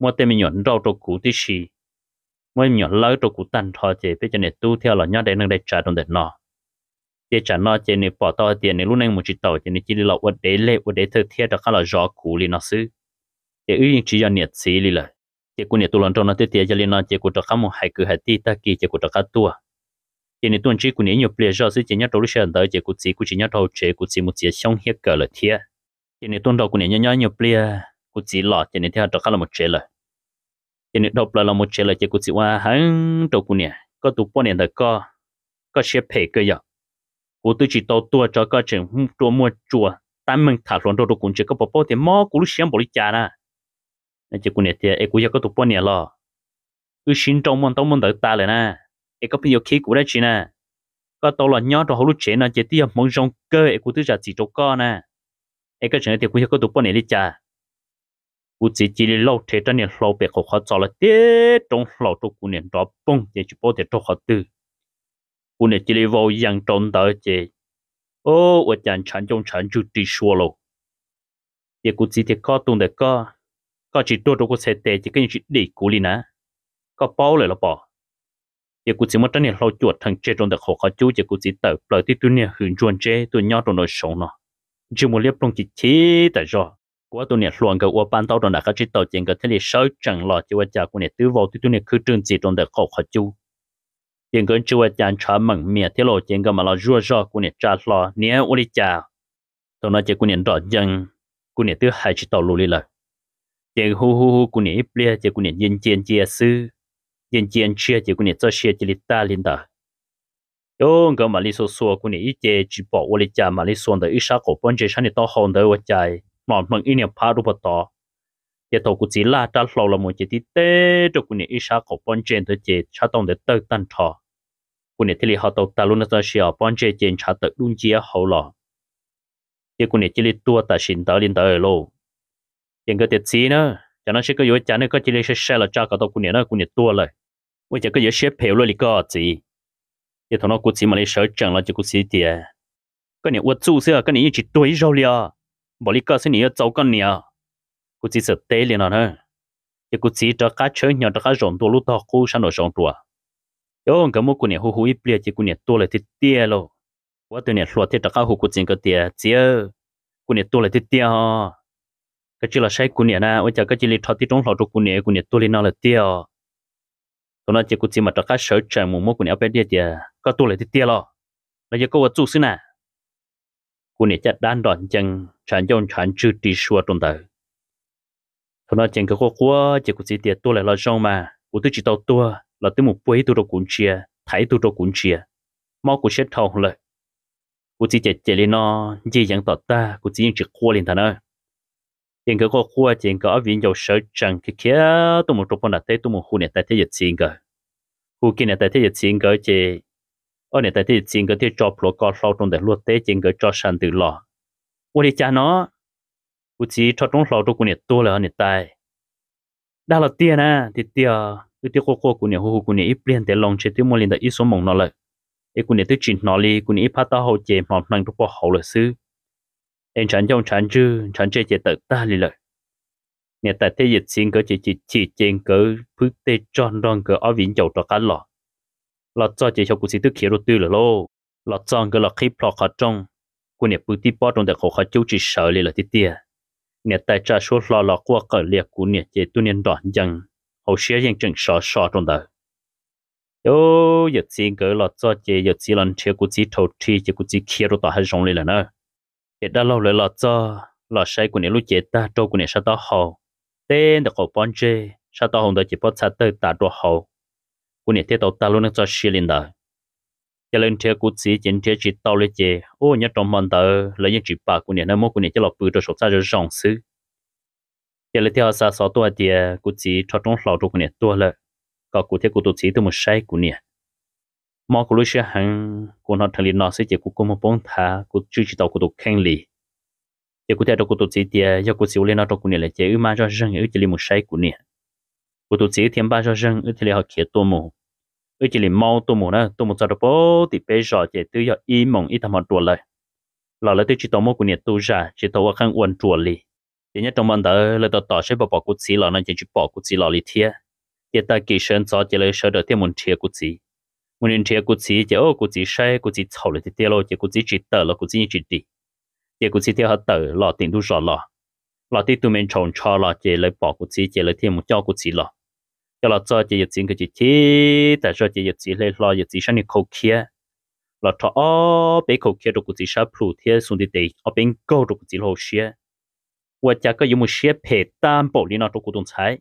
mua tên mình nhọn rau trâu cũ tí xì. Mua mình nhọn lấy trâu cũ tan thọ chế bây giờ này tu theo là nhau để nâng để trả đồng để nọ. Để trả nọ chế này bỏ to tiền này, lúc này một chỉ tàu chế này chỉ là vật để lệ vật để thực hiện đó khá là rõ cũ li nó xứ. Chỉ ưu tiên chỉ là nhiệt xí li là chế của nhiệt tu lần trong nó tiết cho li nó chế của cho khá một hai cứ hai tí ta kỳ chế của cho khá tua. Chế này tuần chỉ của nhiệt nhiều bề do xứ chế nhớ đầu lúc sáng tới chế của chỉ của chỉ nhớ đầu chế của chỉ một chế xong hết cỡ là thiệt chế này tuần đầu của nhiệt nhớ nhiều bề của chỉ lọ cho nên theo cho khá là một chế là cho nên đọc là một chế là cho của chỉ qua hắn đầu của có tụ bao nhiêu đời có có xếp phê cơ giờ. Của tôi chỉ tàu tua cho các trường tua mua chùa tám mình thả luôn đầu đầu cũng chỉ có bảo thì mò của lúc sáng bảo đi chả na nên chỉ cũng nè thì em cũng có tụ bao nhiêu lo. Cứ xin trong môn trong môn đợi ta lại na, em có bây giờ khí của đấy chị na, có tàu là nhớ cho họ lúc chế nè chỉ mong rong cơ em cũng tự ra chỉ cho con na, em có chuyện thì cũng có tụ bao nhiêu đi cha u chỉ chỉ lâu thế cho nên lâu bề khó cho là thế trong lâu trong cú nền đó bông để chụp bao để trong khó tư cú nền chỉ vào yang trong đó chỉ ô ở chẳng chẳng trong chẳng chú đi xua lâu để cú chỉ thì có tung để có có chỉ tôi đâu có sẽ tệ chỉ cái chuyện đi cú li nè có bao lời là bỏ để cú chỉ mất cho nên lâu chuột thằng chơi trong đó khó khó chú để cú chỉ tự lời thì tôi nè hưởng chuồn chơi tôi nhau trong đời sống nó chỉ muốn liệp trong chỉ chỉ tại do của tôi nè luôn cái qua ban đầu trong đã cái chỉ tàu chiến cái thế này sáu chẳng lo chỉ qua cha của nè tư vô tí tôi nè cứ trường chỉ trong được khó khó chú chiến cái chỉ qua cha trả mừng mẹ thế lộ chiến cái mà lo rùa rò của nè trả lo nè ô đi cha tôi nói chỉ của nè rõ dân, của nè tư hai chỉ tàu lùi lại chỉ hu hu hu của nè bia chỉ của nè yên chiến chia sư yên chiến chia chỉ của nè cho chia chỉ ta linh đó yo cái mà lý số số của nè ít chế chỉ bỏ vào lịch trả mà lý số đó ít sao cổ bên chế sang nè mỏ mừng in nhập paru bờ tỏ. Giờ tàu cũng chỉ là trả lâu là một chỉ tí tê cho cũng ít sao có bón trên tới chỉ cha tông để tới tan thọ. Cũng thì lý họ tàu ta luôn là sao bón trên trên cha tự luôn chia hậu lọ giờ cũng chỉ lý tua ta xin tới liên tới lô. Giờ cái tiệt gì nữa cho nó sẽ có yếu chả nữa có chỉ sẽ sẽ là cha cả tàu cũng nó cũng tua rồi bây giờ có yếu sẽ phèo rồi lý có gì. Thằng nó cũng mà lý sợ chẳng là chỉ cũng chỉ tiệt cái này uất chú xưa cái này chỉ đuổi rồi liền bỏ lý cơ xin nhớ cháu con nhớ cô chỉ sợ tê liền nữa thì cô chỉ cho cá chơi nhớ cho cá rộn tua lúc đó cô sang nổi rộn tua yo cái mua cô nhớ hú hú ít bia chỉ cô nhớ tua lại thì tia lo quá từ nhớ lo thì cho cá hú cô chỉ có tia chỉ cô nhớ tua lại thì tia ha cái chỉ là sai cô nhớ na ôi chả cái chỉ là thọ thì trong lò cho cô nhớ cô nhớ tua lên nó là tia tôi nói chỉ cô chỉ mà cho cá sợ chơi mua mua cô nhớ bé tia tia có tua lại thì tia lo là giờ cô ở chú xin à cô nhớ chặt đan đòn chân sản dòng sản chữ đi xua trong đời thôi nó chẳng có có quá chỉ có gì tiền tôi lại lo rong mà của tôi chỉ tao tôi là tôi một buổi tôi đâu cũng chia thấy tôi đâu cũng chia mau của sẽ thầu lại của chỉ chạy chạy lên nó chỉ dàng tỏ ta của chỉ chỉ khua lên thằng ơi chẳng có khu tiền chẳng có viên dầu sở chẳng cái kia tôi một trong bọn là thế tôi một khu này tại thế dịch xin cái hù kia này tại thế chiến cái chế ở này tại thế chiến cái thì cho pro có sau trong để luật tế chẳng cái cho sàn từ lò tôi cha nó cho là đã tiền à thì tiền cái tiêu cô của này hù của ít liền để lòng chết tiêu mua lên được ít số mong nó lại cái của e nè tiêu chỉnh nó đi của ít phát tao hậu chế mà năng trong bộ hậu là sư em chẳng trong chẳng chứ chẳng chơi chơi tự ta đi lại nhà tại thế dịch xin cỡ chỉ chỉ chỉ trên cỡ phước tê tròn đòn cỡ ở viện dầu cho cá lọ. Lọ cho chỉ cho cụ sĩ tức kia đầu tư là lô. Lọ tròn cỡ lọ khí plọ khó trong cụ nhà bự tí bó trong đại khổ chú chỉ sợ liền là tí tia nhà tại cha số lọ lọ qua cỡ liệt cụ nhà chế tu niên đoạn dần hậu xế dân chừng sợ sợ trong đời yo yết xin cỡ lọ cho chỉ dịch xin lần chế cụ sĩ thầu thi chỉ cụ sĩ khí rồi tao hay liền là đã lâu lại lọ cho lọ sai của nhà lúc chế ta trâu của nhà sao tao hậu tên đặc có bọn chê sao tao không được chỉ bắt sao tới ta đồ hậu cô này thế tục ta luôn cho xí lên đời cho nên theo cô chỉ chính theo chỉ tao lên chê ô nhớ trong mòn tờ lấy những chỉ bà của nhà nó mua của nhà cho lọ bự cho sổ ra cho rộng sư cho nên theo sa sáu tuổi thì cô chỉ cho trong lọ cho cô này tua lợ có cụ theo cô tổ chỉ từ một sai của nhà mà cô lúc sẽ hàng của nó thằng liền nó sẽ chỉ cô có một bông thả cô chưa chỉ tao cô tổ khen lì cho cụ thể đó cụ tổ chức thì giờ cụ xíu lên nó trong của nhà là chế ư mà cho dân ư chỉ là một sai của nhà cụ tổ chức thêm ba cho dân ư thì là họ kia tua mồ ở chỉ liền mau tô mù đó tô mù sao đó bố thì bây giờ chỉ từ giờ im mong ít tham tuột lại là lấy từ chỉ tô mua của nhiệt tu ra chỉ tô vào khăn uốn tuột li thì nhất trong màn đó là tao tao sẽ bỏ bỏ cút xí là nó chỉ chỉ bảo cụ chỉ là li thiệt chỉ ta kỳ sơn cho chỉ lấy sợ được thêm một thiệt cút xí một thiệt cút xí chỉ ô cút xí sai cút xí xấu là thì tiệt lo chỉ cút xí chỉ tờ là cút xí chỉ đi chỉ cút xí theo hết tờ lọ tiền đủ rõ lọ lọ tí tụi mình trồng cho lọ chỉ lấy bỏ cút xí chỉ lấy thêm một cho cút xí lọ cho là cho chị dịch cái chị thi tại cho chị dịch lấy lo dịch sang đi khâu kia là cho ó, bé khâu kia được chị sao phụ thế xuống đi tây ở bên câu được chị hồ xia và cha có dùng một xia phe tam bộ lý nó được cụ tùng sai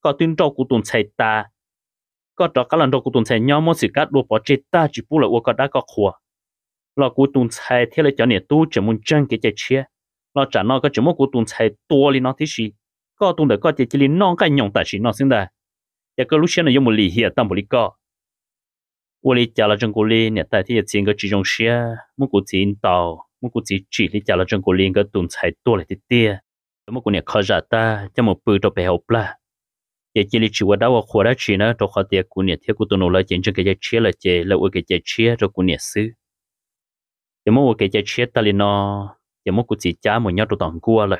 có tuyên trâu cụ tùng sai ta. Có cho các lần trâu cụ tùng sai nhau mỗi sự cắt đua bảo chết ta chỉ bu là ô có đã có khua là cụ tùng sai thế là cho nên tu chỉ muốn chân cái chạy chia là trả nó có chỉ muốn cụ tùng sai tua lý nó thế gì có tùng được có chị chỉ lý nó cái nhộng tại chỉ nó xin đây ya cái lúc xưa nó dùng một lì hiện tâm một lì có 我哩家了中国哩，你代替钱个集中些，木古钱到木古钱只哩家了中国哩个东菜多了点点，木古年靠着的，就木不着背后不啦。也这里只我到我活了去呢，着好点古年贴古多努了，见证个些吃了些，了我个些吃着古年死。giờ mua cái chế chết ta liền nó giờ mua cụ chỉ cha một nhau tụ tòng cua rồi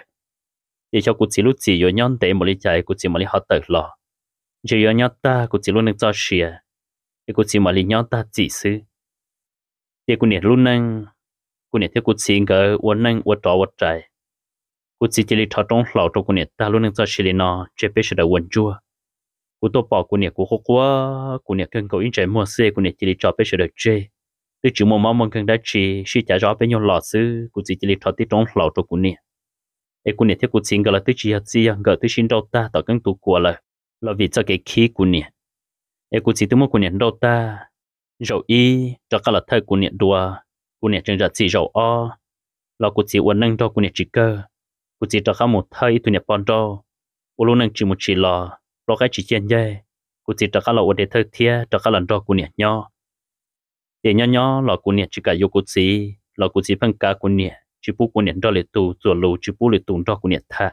giờ cho cụ chỉ lúc chỉ yo nhon để một lý chạy cụ chỉ một lý họ tự lo Chỉ yo nhau ta cũng chỉ luôn được cho xìa. Thì cũng chỉ mà lý nhau ta chỉ sư thì cũng nhiệt luôn năng cũng nhiệt theo cũng chỉ ngờ, uốn năng uốn trò uốn trái cũng chỉ chỉ lý thọ trong lão trong cũng nhiệt ta luôn được cho xìa nó chế bế sẽ được uốn chua. Cũng tô bỏ cũng nhiệt cũng khó quá, cũng nhiệt cần cầu yên trái mua xe cũng nhiệt chỉ lý cho bé sẽ được chơi tôi chỉ muốn mong cần đã chỉ suy trả rõ bế nhau lọ sư cũng chỉ chỉ lý thọ tí trong lão trong cũng nè ấy cũng nè theo cũng chỉ ngờ là tôi chỉ hạt gì ngờ tôi xin đâu ta, tạo cân tụ của lời lo vì cho cái khí của nè em cũng chỉ tôi muốn của nè đâu ta rồi y cho cái là thay của nè đùa của nè chân giật chỉ rồi o lo cũng chỉ uốn nâng cho của nè chỉ cơ cũng chỉ cho cái một thay tôi nè bòn cho u luôn nâng chỉ một chỉ lo lo cái chỉ chân dây cũng chỉ cho cái là uốn để thay thia cho cái lần cho của nè nhau để nhỏ nhỏ lo của nè chỉ cả yêu cũng chỉ lo cũng chỉ phân cả của nè chỉ bu của nè đó là tù rồi lù chỉ bu là tù đó của nè tha.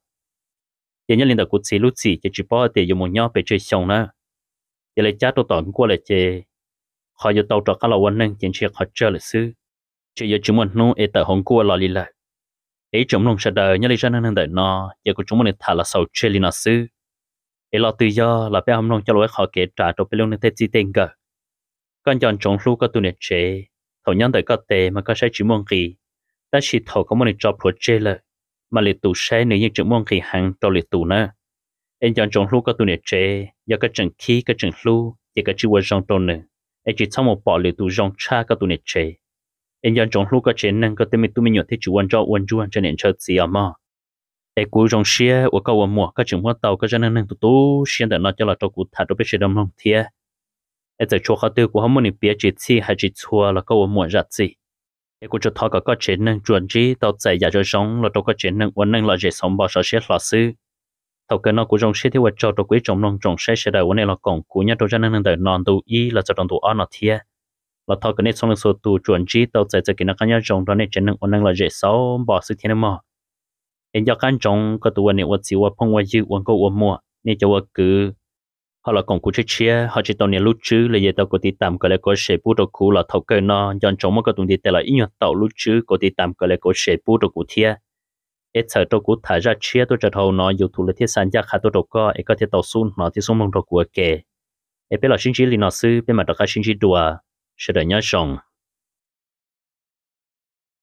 giờ nhân linh đạo cút xí lút xí chỉ chỉ bỏ để dùng một nhau về chơi xong nữa giờ lấy cha tôi tỏn qua lại chơi họ giờ tàu trọ các lò quân nâng chính chuyện họ chơi là sư chỉ giờ chúng mình nu ở tại hồng qua lò lì lại ấy chúng mình sẽ đợi nhớ lên ra nâng đợi nó giờ của chúng mình thả là sầu chơi lì nó sư ấy lò tự do là bé hôm nông cho lối họ kể trả cho bé lông nên thế chi tiền cờ con chọn trồng lu có tu nè chế thầu nhân đợi có tệ mà có sẽ chữ mong kỳ. Ta chỉ thầu có một nền job project là mà liệt tụ xe nếu như chúng mong kỳ hàng cho liệt tụ nữa. Em chọn chọn lúc có tụ nè chế do cái trần khí cái trần lu chỉ cái chữ rong tôn nữa. Em chỉ xong một bỏ liệt tụ rong cha cái tụ nè chế em chọn chọn lúc cái chế năng, có tên mình tụ mình nhớ thấy chủ quan cho quan chuan cho nên chơi gì à mà em cú rong xe ở câu mùa cái chừng hoa tàu cái chân năng tụ tụ xe để nó cho là cho cụ thả đồ biết xe đông lòng thiê em giờ chỗ họ tiêu của họ muốn biết chỉ chi hay chỉ chua là câu mùa giặt gì cái cô cho thọ có có chế nâng chuẩn chỉ tao chạy giả cho sống là tao có chế nâng quan nâng là dễ sống, bỏ sợ chết là sư tao cái nó cũng trong xe thì vật cho tao quý trong nông trồng xe sẽ đời vấn đề là còn cú nhá tôi cho nâng đời non tu y là cho trong tu ăn nó thiệt là thọ cái này xong là số tu chuẩn chỉ tao chạy chạy cái nó cái nhá trồng đó này chuyện nâng vấn nâng là dễ sống, bỏ sư thiên mà em cho căn trồng cái tu này vật chỉ vật phong vật dư vật có vật mua nên cho vật cứ họ là còn cú chơi chia họ chỉ tàu này lúc chứ là giờ tàu có đi tạm cái lẽ có sẽ bút được cú là thầu cơ nó dọn chống một cái tuần thì tệ là ít nhất tàu lúc chứ có đi tạm cái lẽ có sẽ bút được cú thia. Ít sợ tôi cũng thả ra chia tôi cho thầu nó dù thủ là thiết sản giác khá tôi đâu có ít có thể tàu sun nó thì xuống mong đâu của kề ít biết là sinh chỉ lý nó sư bên mà đó cái sinh chỉ đùa. Sẽ đợi nhớ xong